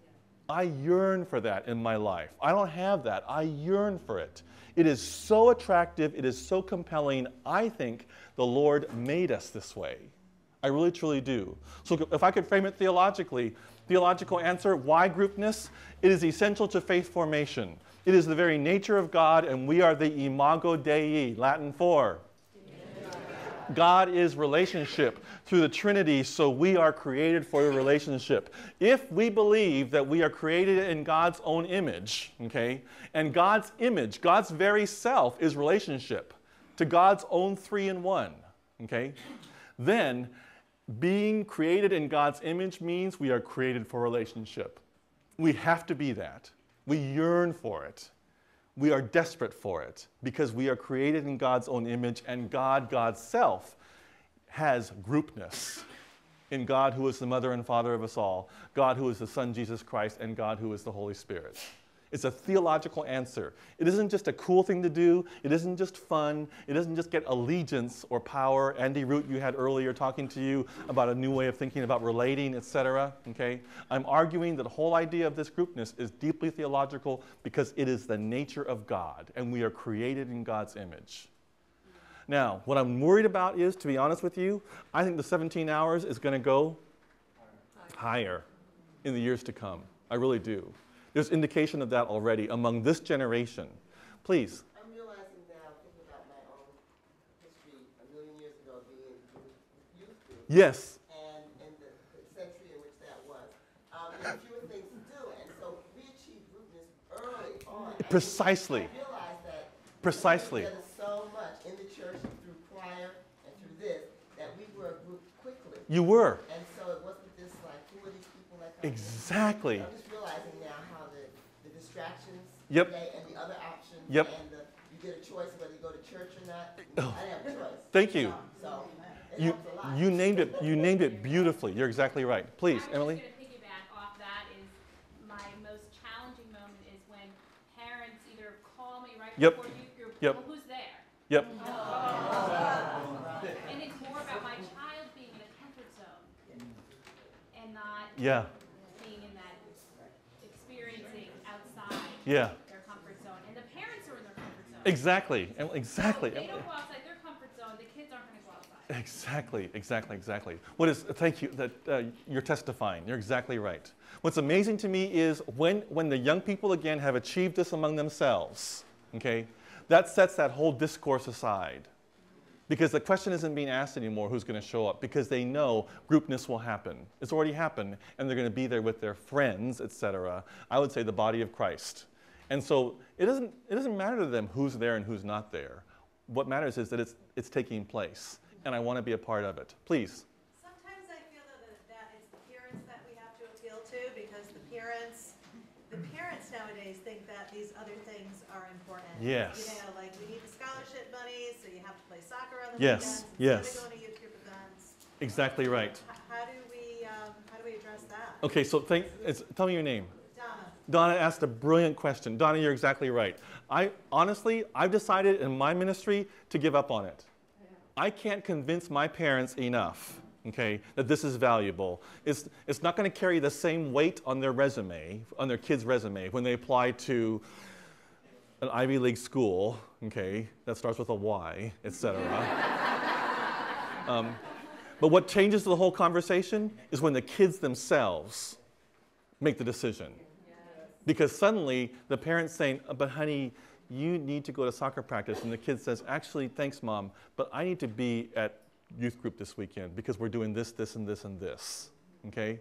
I yearn for that in my life. I don't have that. I yearn for it. It is so attractive. It is so compelling. I think the Lord made us this way. I really truly do. So, if I could frame it theologically, theological answer why groupness? It is essential to faith formation. It is the very nature of God, and we are the imago Dei, Latin for. God is relationship through the Trinity, so we are created for a relationship. If we believe that we are created in God's own image, okay, and God's image, God's very self, is relationship to God's own three in one, okay, then being created in God's image means we are created for relationship. We have to be that. We yearn for it. We are desperate for it because we are created in God's own image, and God, God's self, has groupness in God, who is the mother and father of us all, God, who is the Son, Jesus Christ, and God, who is the Holy Spirit. It's a theological answer. It isn't just a cool thing to do. It isn't just fun. It doesn't just get allegiance or power. Andy Root, you had earlier talking to you about a new way of thinking about relating, etc. Okay? I'm arguing that the whole idea of this groupness is deeply theological because it is the nature of God, and we are created in God's image. Now, what I'm worried about is, to be honest with you, I think the 17 hours is going to go higher in the years to come. I really do. There's indication of that already among this generation. Please. I'm realizing now, thinking about my own history a million years ago being youth group. Yes. And in the century in which that was. Um, there were fewer things to do. And so we achieved groupness early on. And Precisely. I realized that Precisely. we so much in the church through choir and through this that we were a group quickly. You were. And so it wasn't this like, who are these people in? Exactly. I'm just realizing now how the, the distractions Yep. today and the other options Yep. and the, you get a choice whether you go to church or not. Oh. I didn't have a choice. Thank you. So it You, helps a lot. you named it. You named it beautifully. You're exactly right. Please, I was Emily. just gonna piggyback off that is my most challenging moment is when parents either call me right Yep. before youth group, Yep. well, who's there? Yep. And it's more about my child being in a comfort zone and not Yeah. being in that experiencing outside Yeah. their comfort zone. And the parents are in their comfort zone. Exactly. Exactly. If they don't go outside their comfort zone, the kids aren't gonna go outside. Exactly, exactly, exactly. What is, thank you that uh, you're testifying. You're exactly right. What's amazing to me is when, when the young people again have achieved this among themselves, okay, that sets that whole discourse aside. Because the question isn't being asked anymore who's going to show up, because they know groupness will happen. It's already happened, and they're going to be there with their friends, etc. I would say the body of Christ. And so it doesn't, it doesn't matter to them who's there and who's not there. What matters is that it's, it's taking place, and I want to be a part of it. Please. Sometimes I feel that, that it's the parents that we have to appeal to because the parents, the parents nowadays think that these other things are important. Yes. You know, like we need the scholarship money, so you have to play soccer on the Yes, weekends yes. instead of going to youth group events. Exactly right. How do we, um, how do we address that? Okay, so think, it's, tell me your name. Donna, asked a brilliant question. Donna, you're exactly right. I honestly, I've decided in my ministry to give up on it. I can't convince my parents enough, okay, that this is valuable. It's, it's not going to carry the same weight on their resume, on their kid's resume, when they apply to an Ivy League school, okay, that starts with a Y, etc. um, but what changes the whole conversation is when the kids themselves make the decision. Because suddenly the parent's saying, "Uh, but honey, you need to go to soccer practice. And the kid says, actually, thanks, mom, but I need to be at youth group this weekend because we're doing this, this, and this, and this. Okay?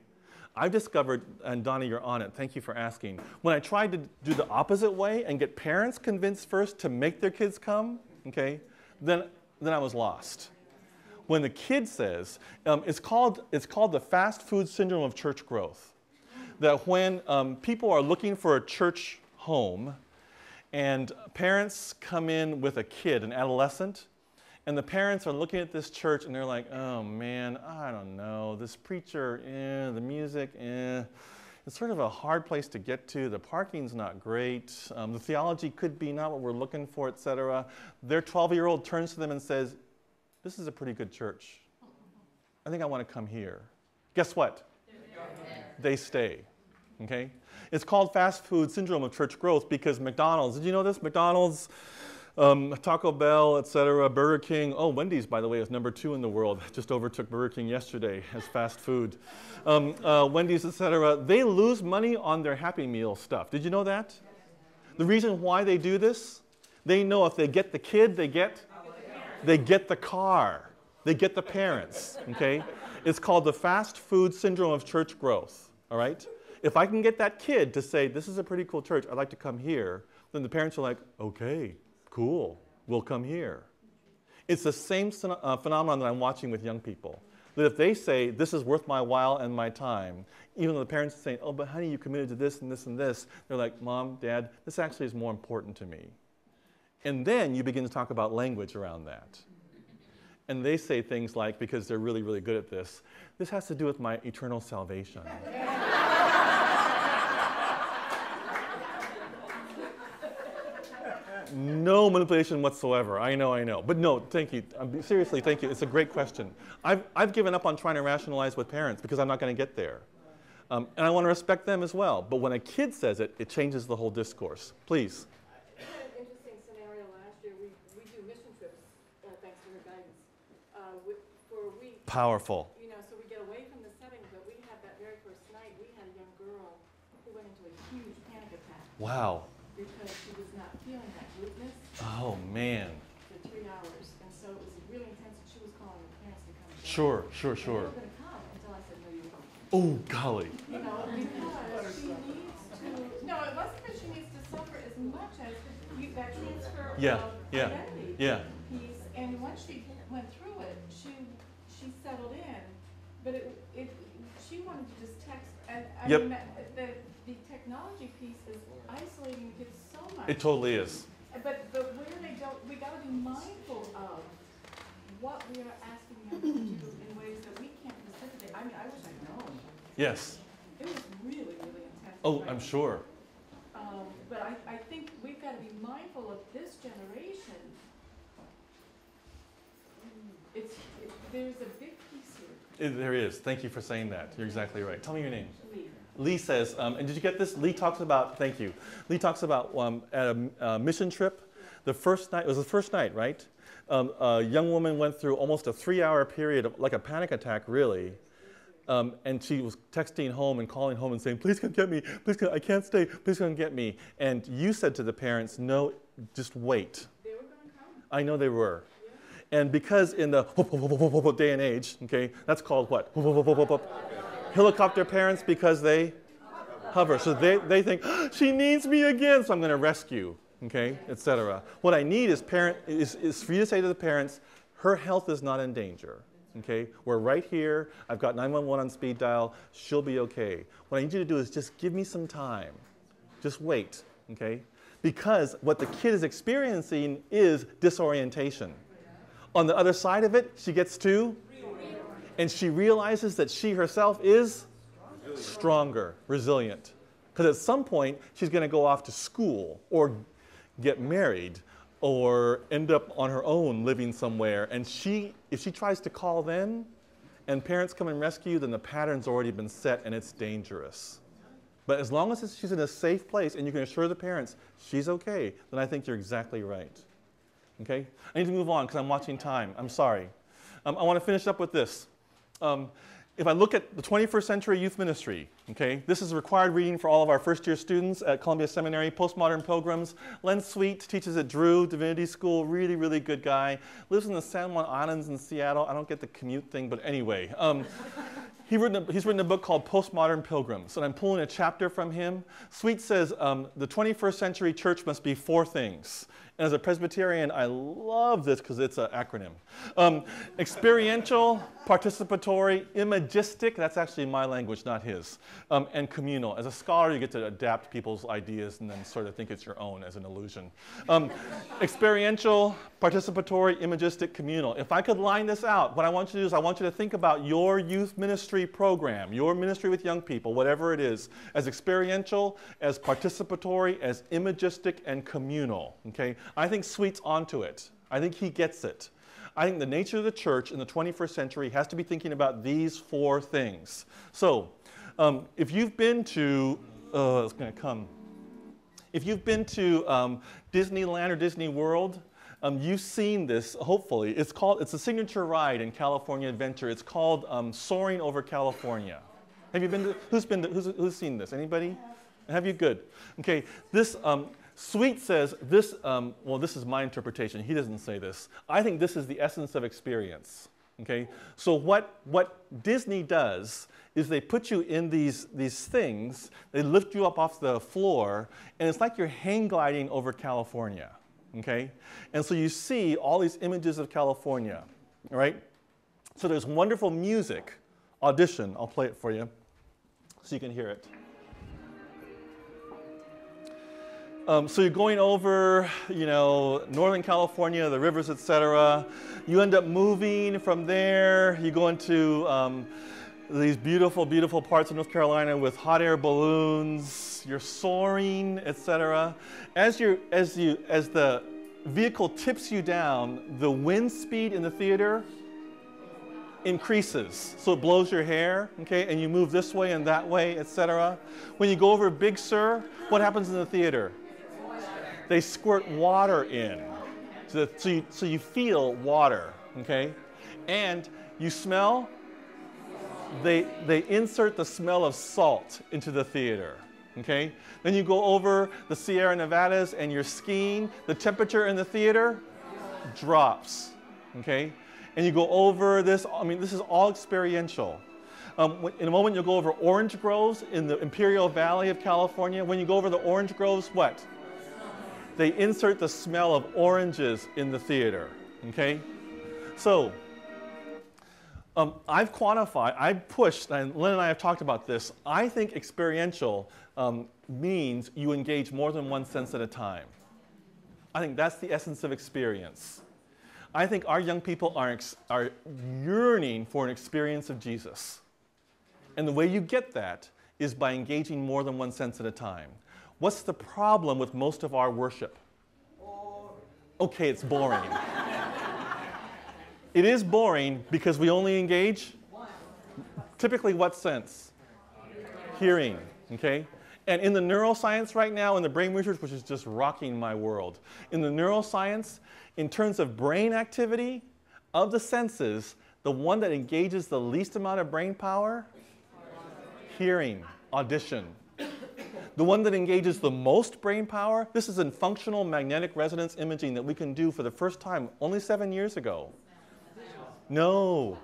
I've discovered, and Donna, you're on it, thank you for asking. When I tried to do the opposite way and get parents convinced first to make their kids come, okay, then, then I was lost. when the kid says, um, it's, called, it's called the fast food syndrome of church growth. That when um, people are looking for a church home and parents come in with a kid, an adolescent, and the parents are looking at this church and they're like, oh man, I don't know, this preacher, eh, the music, eh. It's sort of a hard place to get to. The parking's not great. Um, the theology could be not what we're looking for, etc. Their 12 year old turns to them and says, This is a pretty good church. I think I want to come here. Guess what? They stay. Okay? It's called fast food syndrome of church growth because McDonald's, did you know this? McDonald's um, Taco Bell, etc., Burger King. Oh, Wendy's, by the way, is number two in the world. Just overtook Burger King yesterday as fast food. Um, uh, Wendy's, etc. They lose money on their Happy Meal stuff. Did you know that? The reason why they do this, they know if they get the kid, they get, they get the car, they get the parents. Okay, it's called the fast food syndrome of church growth. All right. If I can get that kid to say, "This is a pretty cool church. I'd like to come here," then the parents are like, "Okay, cool, we'll come here. It's the same uh, phenomenon that I'm watching with young people. That if they say, this is worth my while and my time, even though the parents are saying, oh, but honey, you committed to this and this and this, they're like, mom, dad, this actually is more important to me. And then you begin to talk about language around that. And they say things like, because they're really, really good at this, this has to do with my eternal salvation. no manipulation whatsoever. I know, I know. But no, thank you. Um, seriously, thank you. It's a great question. I've, I've given up on trying to rationalize with parents because I'm not going to get there. Um, and I want to respect them as well. But when a kid says it, it changes the whole discourse. Please. We had an interesting scenario last year. We, we do mission trips, uh, thanks to her guidance, uh, with, for a week. Powerful. You know, so we get away from the setting, but we had that very first night, we had a young girl who went into a huge panic attack. Wow. Because she was not feeling that groupness. Oh, man. For three hours, and so it was really intense, and she was calling the parents to come. Sure, sure, sure. And they were gonna come until I said, no, you won't. Oh, golly. You know, because she needs to, no, it wasn't that she needs to suffer as much as you, that transfer Yeah, of yeah, identity yeah. piece. And once she went through it, she, she settled in, but it, it, she wanted to just text, and I Yep. mean, that- the, the technology piece is isolating kids so much. It totally is. But, but where they don't, we gotta be mindful of what we are asking them to do in ways that we can't facilitate. I mean, I wish I'd known. Yes. It was really, really intense. Oh, right? I'm sure. Um, but I, I think we've gotta be mindful of this generation. It's, it, there's a big piece here, It- there is. Thank you for saying that. You're exactly right. Tell me your name. Lee. Lee says, um, and did you get this? Lee talks about, thank you. Lee talks about um, at a, a mission trip, the first night, it was the first night, right? Um, a young woman went through almost a three hour period of like a panic attack, really. Um, and she was texting home and calling home and saying, please come get me, please come, I can't stay, please come get me. And you said to the parents, no, just wait. They were gonna come. I know they were. And because in the day and age, okay, that's called what? Helicopter parents because they hover. So they, they think, she needs me again, so I'm going to rescue, okay, etc. What I need is, parent, is, is for you to say to the parents, her health is not in danger. Okay, we're right here. I've got 911 on speed dial. She'll be okay. What I need you to do is just give me some time. Just wait, okay? Because what the kid is experiencing is disorientation. On the other side of it, she gets to, and she realizes that she herself is stronger, resilient. Because at some point, she's going to go off to school or get married or end up on her own living somewhere. And she, if she tries to call then, and parents come and rescue, then the pattern's already been set and it's dangerous. But as long as she's in a safe place and you can assure the parents she's okay, then I think you're exactly right. Okay? I need to move on because I'm watching time. I'm sorry. Um, I want to finish up with this. Um, if I look at the 21st century youth ministry, okay, this is required reading for all of our first year students at Columbia Seminary, Postmodern Pilgrims. Len Sweet teaches at Drew Divinity School, really, really good guy. Lives in the San Juan Islands in Seattle. I don't get the commute thing, but anyway. Um, he written a, he's written a book called Postmodern Pilgrims, and I'm pulling a chapter from him. Sweet says um, the 21st century church must be four things And as a Presbyterian, I love this because it's an acronym. Um, experiential, participatory, imagistic, that's actually my language, not his, um, and communal. As a scholar, you get to adapt people's ideas and then sort of think it's your own as an illusion. Um, experiential, participatory, imagistic, communal. If I could line this out, what I want you to do is I want you to think about your youth ministry program, your ministry with young people, whatever it is, as experiential, as participatory, as imagistic, and communal. Okay? I think Sweet's onto it. I think he gets it. I think the nature of the church in the 21st century has to be thinking about these four things. So, um, if you've been to, uh, it's going to come. If you've been to um, Disneyland or Disney World, um, you've seen this, hopefully. It's called, it's a signature ride in California Adventure. It's called um, Soaring Over California. Have you been to, who's been to, who's, who's seen this? Anybody? Have you? Good. Okay, this, um, Sweet says this, um, well, this is my interpretation. He doesn't say this. I think this is the essence of experience. Okay? So, what, what Disney does is they put you in these, these things, they lift you up off the floor, and it's like you're hang gliding over California. Okay? And so you see all these images of California. Right? So, there's wonderful music. Audition, I'll play it for you so you can hear it. Um, so you're going over, you know, Northern California, the rivers, etc. You end up moving from there. You go into um, these beautiful, beautiful parts of North Carolina with hot air balloons. You're soaring, etc. As you, as you, as the vehicle tips you down, the wind speed in the theater increases. So it blows your hair, okay, and you move this way and that way, etc. When you go over Big Sur, what happens in the theater? They squirt water in. So, that, so, you, so you feel water, okay? And you smell, they, they insert the smell of salt into the theater, okay? Then you go over the Sierra Nevadas and you're skiing, the temperature in the theater drops, okay? And you go over this, I mean, this is all experiential. Um, in a moment, you'll go over orange groves in the Imperial Valley of California. When you go over the orange groves, what? They insert the smell of oranges in the theater. Okay? So, um, I've quantified, I've pushed, and Lynn and I have talked about this. I think experiential um, means you engage more than one sense at a time. I think that's the essence of experience. I think our young people are, are yearning for an experience of Jesus. And the way you get that is by engaging more than one sense at a time. What's the problem with most of our worship? Okay, it's boring. it is boring because we only engage typically what sense? Hearing, okay? And in the neuroscience right now, in the brain research, which is just rocking my world, in the neuroscience, in terms of brain activity of the senses, the one that engages the least amount of brain power? Hearing, audition. The one that engages the most brain power, this is in functional magnetic resonance imaging that we can do for the first time only seven years ago. No.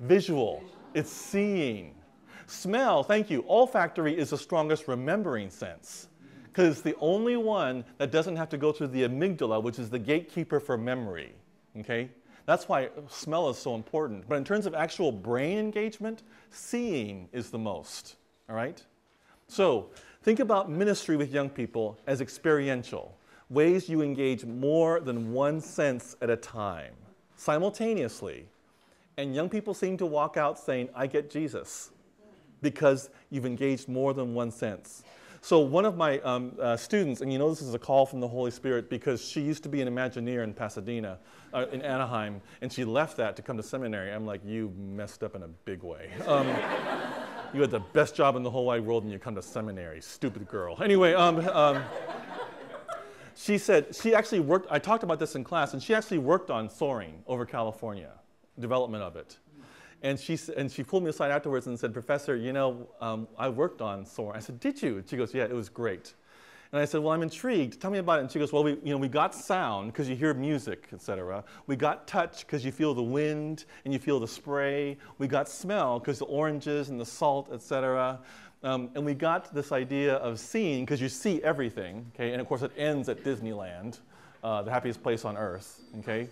Visual. It's seeing. Smell, thank you. Olfactory is the strongest remembering sense because it's the only one that doesn't have to go through the amygdala, which is the gatekeeper for memory. Okay? That's why smell is so important. But in terms of actual brain engagement, seeing is the most. All right? So, Think about ministry with young people as experiential, ways you engage more than one sense at a time, simultaneously. And young people seem to walk out saying, I get Jesus, because you've engaged more than one sense. So, one of my um, uh, students, and you know this is a call from the Holy Spirit because she used to be an Imagineer in Pasadena, uh, in Anaheim, and she left that to come to seminary. I'm like, you messed up in a big way. Um, you had the best job in the whole wide world and you come to seminary. Stupid girl. Anyway, um, um, she said, she actually worked, I talked about this in class, and she actually worked on soaring over California, development of it. And she, and she pulled me aside afterwards and said, Professor, you know, um, I worked on soaring. I said, Did you? And she goes, Yeah, it was great. And I said, well, I'm intrigued. Tell me about it. And she goes, well, we, you know, we got sound because you hear music, etc. We got touch because you feel the wind and you feel the spray. We got smell because the oranges and the salt, etc. Um, and we got this idea of seeing because you see everything. Okay, and of course it ends at Disneyland. uh, the happiest place on earth. Okay.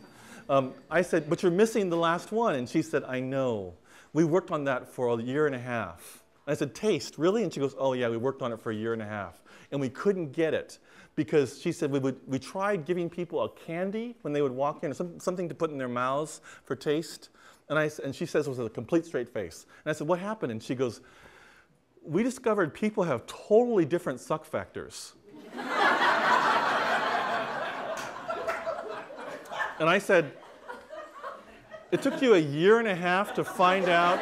Um, I said, but you're missing the last one. And she said, I know. We worked on that for a year and a half. I said, taste, really? And she goes, oh, yeah, we worked on it for a year and a half. And we couldn't get it because she said we, would, we tried giving people a candy when they would walk in, or some, something to put in their mouths for taste. And, I, and she says it was a complete straight face. And I said, what happened? And she goes, we discovered people have totally different suck factors. and I said, it took you a year and a half to find out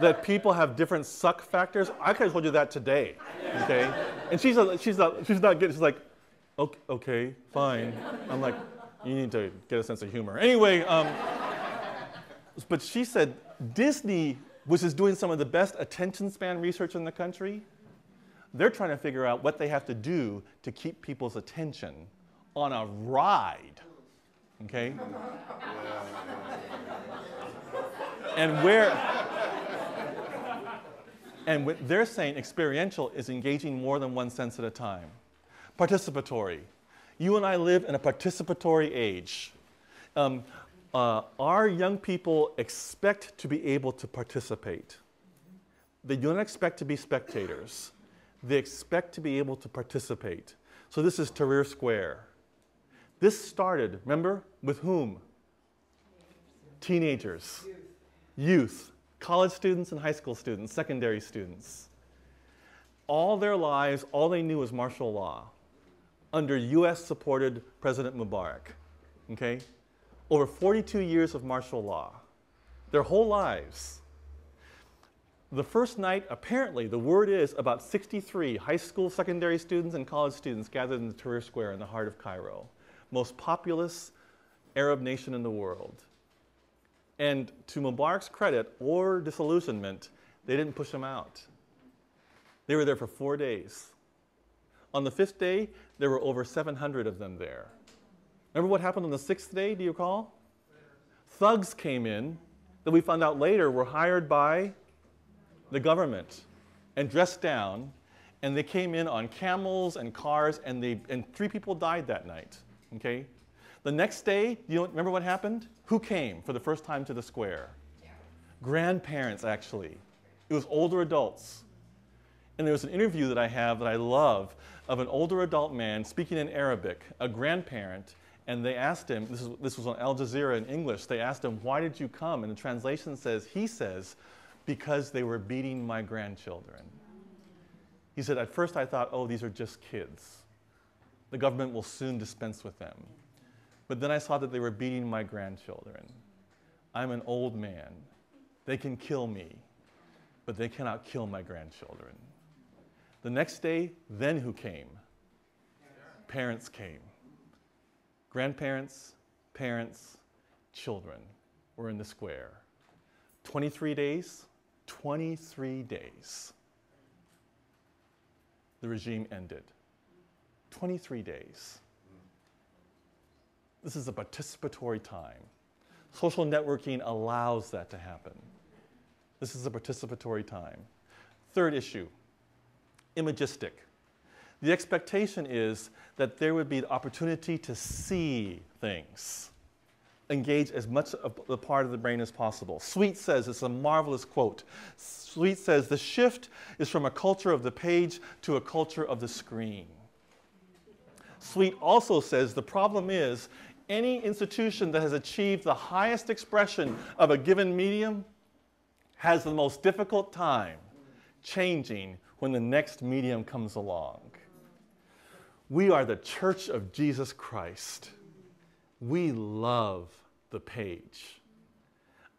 that people have different suck factors. I could have told you that today, okay? And she's, a, she's, not, she's not getting, she's like, okay, okay, fine. I'm like, you need to get a sense of humor. Anyway, um, but she said Disney, which is doing some of the best attention span research in the country, they're trying to figure out what they have to do to keep people's attention on a ride. Okay? and where and what they're saying experiential is engaging more than one sense at a time. Participatory. You and I live in a participatory age. Um, uh, our young people expect to be able to participate. They don't expect to be spectators. They expect to be able to participate. So this is Tahrir Square. This started, remember, with whom? Teenagers, youth, college students and high school students, secondary students. All their lives, all they knew was martial law under US supported President Mubarak. Okay? Over 42 years of martial law. Their whole lives. The first night, apparently, the word is about 63 high school, secondary students, and college students gathered in the Tahrir Square in the heart of Cairo, most populous Arab nation in the world. And to Mubarak's credit or disillusionment, they didn't push him out. They were there for four days. On the fifth day, there were over 700 of them there. Remember what happened on the sixth day, do you recall? Thugs came in that we found out later were hired by the government and dressed down, and they came in on camels and cars, and, they, and three people died that night. Okay? The next day, you know, remember what happened? Who came for the first time to the square? Grandparents, actually. It was older adults. And there was an interview that I have that I love of an older adult man speaking in Arabic, a grandparent, and they asked him, this, is, this was on Al Jazeera in English, they asked him, why did you come? And the translation says, he says, because they were beating my grandchildren. He said, at first I thought, oh, these are just kids. The government will soon dispense with them. But then I saw that they were beating my grandchildren. I'm an old man. They can kill me, but they cannot kill my grandchildren. The next day, then who came? Parents came. Grandparents, parents, children were in the square. 23 days, 23 days. The regime ended. 23 days. This is a participatory time. Social networking allows that to happen. This is a participatory time. Third issue, imagistic. The expectation is that there would be the opportunity to see things, engage as much of the part of the brain as possible. Sweet says, it's a marvelous quote. Sweet says, the shift is from a culture of the page to a culture of the screen. Sweet also says the problem is any institution that has achieved the highest expression of a given medium has the most difficult time changing when the next medium comes along. We are the church of Jesus Christ. We love the page.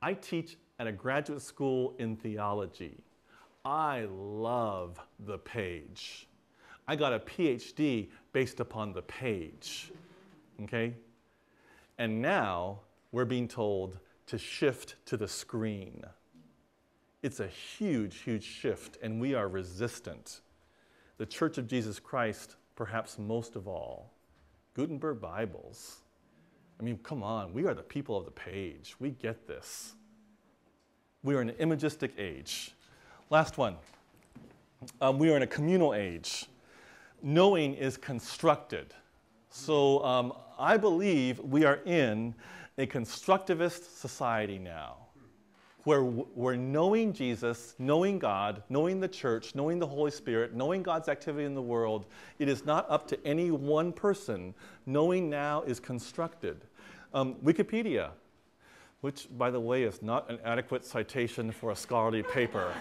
I teach at a graduate school in theology. I love the page. I got a PhD based upon the page. Okay? And now we're being told to shift to the screen. It's a huge, huge shift, and we are resistant. The Church of Jesus Christ, perhaps most of all, Gutenberg Bibles. I mean, come on, we are the people of the page. We get this. We are in an imagistic age. Last one. Um, we are in a communal age. Knowing is constructed. So um, I believe we are in a constructivist society now where, where knowing Jesus, knowing God, knowing the church, knowing the Holy Spirit, knowing God's activity in the world, it is not up to any one person. Knowing now is constructed. Um, Wikipedia, which, by the way, is not an adequate citation for a scholarly paper.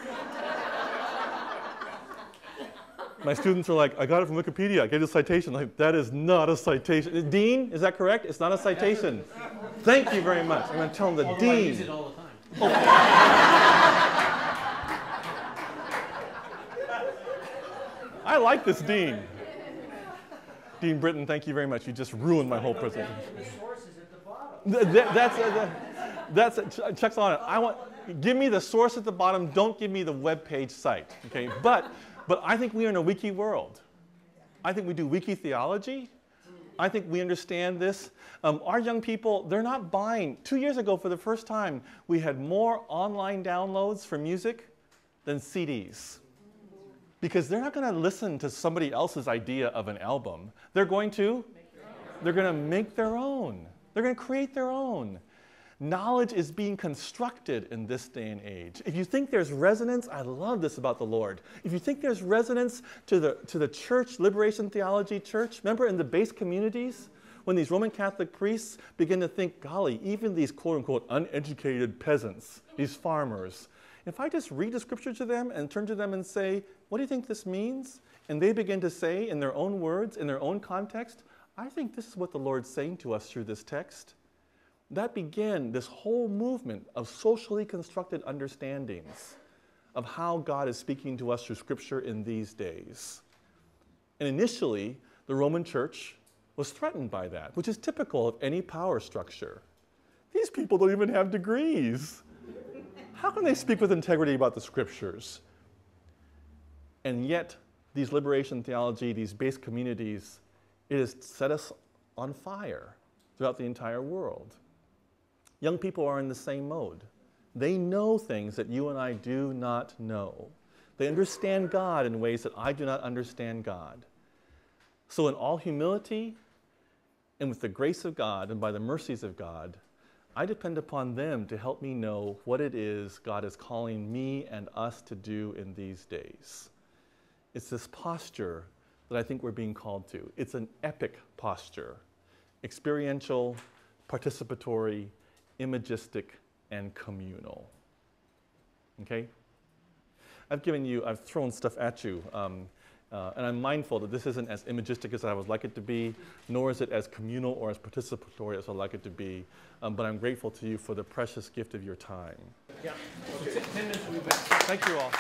My students are like, I got it from Wikipedia. I gave you a citation. Like, that is not a citation. Dean, is that correct? It's not a citation. Thank you very much. I'm going to tell them the Although I dean. use it all the time. I like this dean. Dean Britton, thank you very much. You just ruined my whole presentation. The source is at the bottom. That's uh, that's uh, Ch- on it. I want give me the source at the bottom. Don't give me the web page site. Okay, but but I think we are in a wiki world. I think we do wiki theology. I think we understand this. Um, our young people, they're not buying. Two years ago, for the first time, we had more online downloads for music than CDs. Because they're not going to listen to somebody else's idea of an album. They're going to they're going to make their own. They're going to create their own. Knowledge is being constructed in this day and age. If you think there's resonance, I love this about the Lord. If you think there's resonance to the, to the church, Liberation Theology Church, remember in the base communities, when these Roman Catholic priests begin to think, golly, even these quote unquote uneducated peasants, these farmers, if I just read the scripture to them and turn to them and say, what do you think this means? And they begin to say in their own words, in their own context, I think this is what the Lord's saying to us through this text. That began this whole movement of socially constructed understandings of how God is speaking to us through Scripture in these days. And initially, the Roman church was threatened by that, which is typical of any power structure. These people don't even have degrees. How can they speak with integrity about the Scriptures? And yet, these liberation theology, these base communities, it has set us on fire throughout the entire world. Young people are in the same mode. They know things that you and I do not know. They understand God in ways that I do not understand God. So, in all humility and with the grace of God and by the mercies of God, I depend upon them to help me know what it is God is calling me and us to do in these days. It's this posture that I think we're being called to. It's an epic posture experiential, participatory, imagistic, and communal. Okay? I've given you, I've thrown stuff at you, um, uh, and I'm mindful that this isn't as imagistic as I would like it to be, nor is it as communal or as participatory as I'd like it to be, um, but I'm grateful to you for the precious gift of your time. Yeah. So ten minutes, we've been. Thank you all.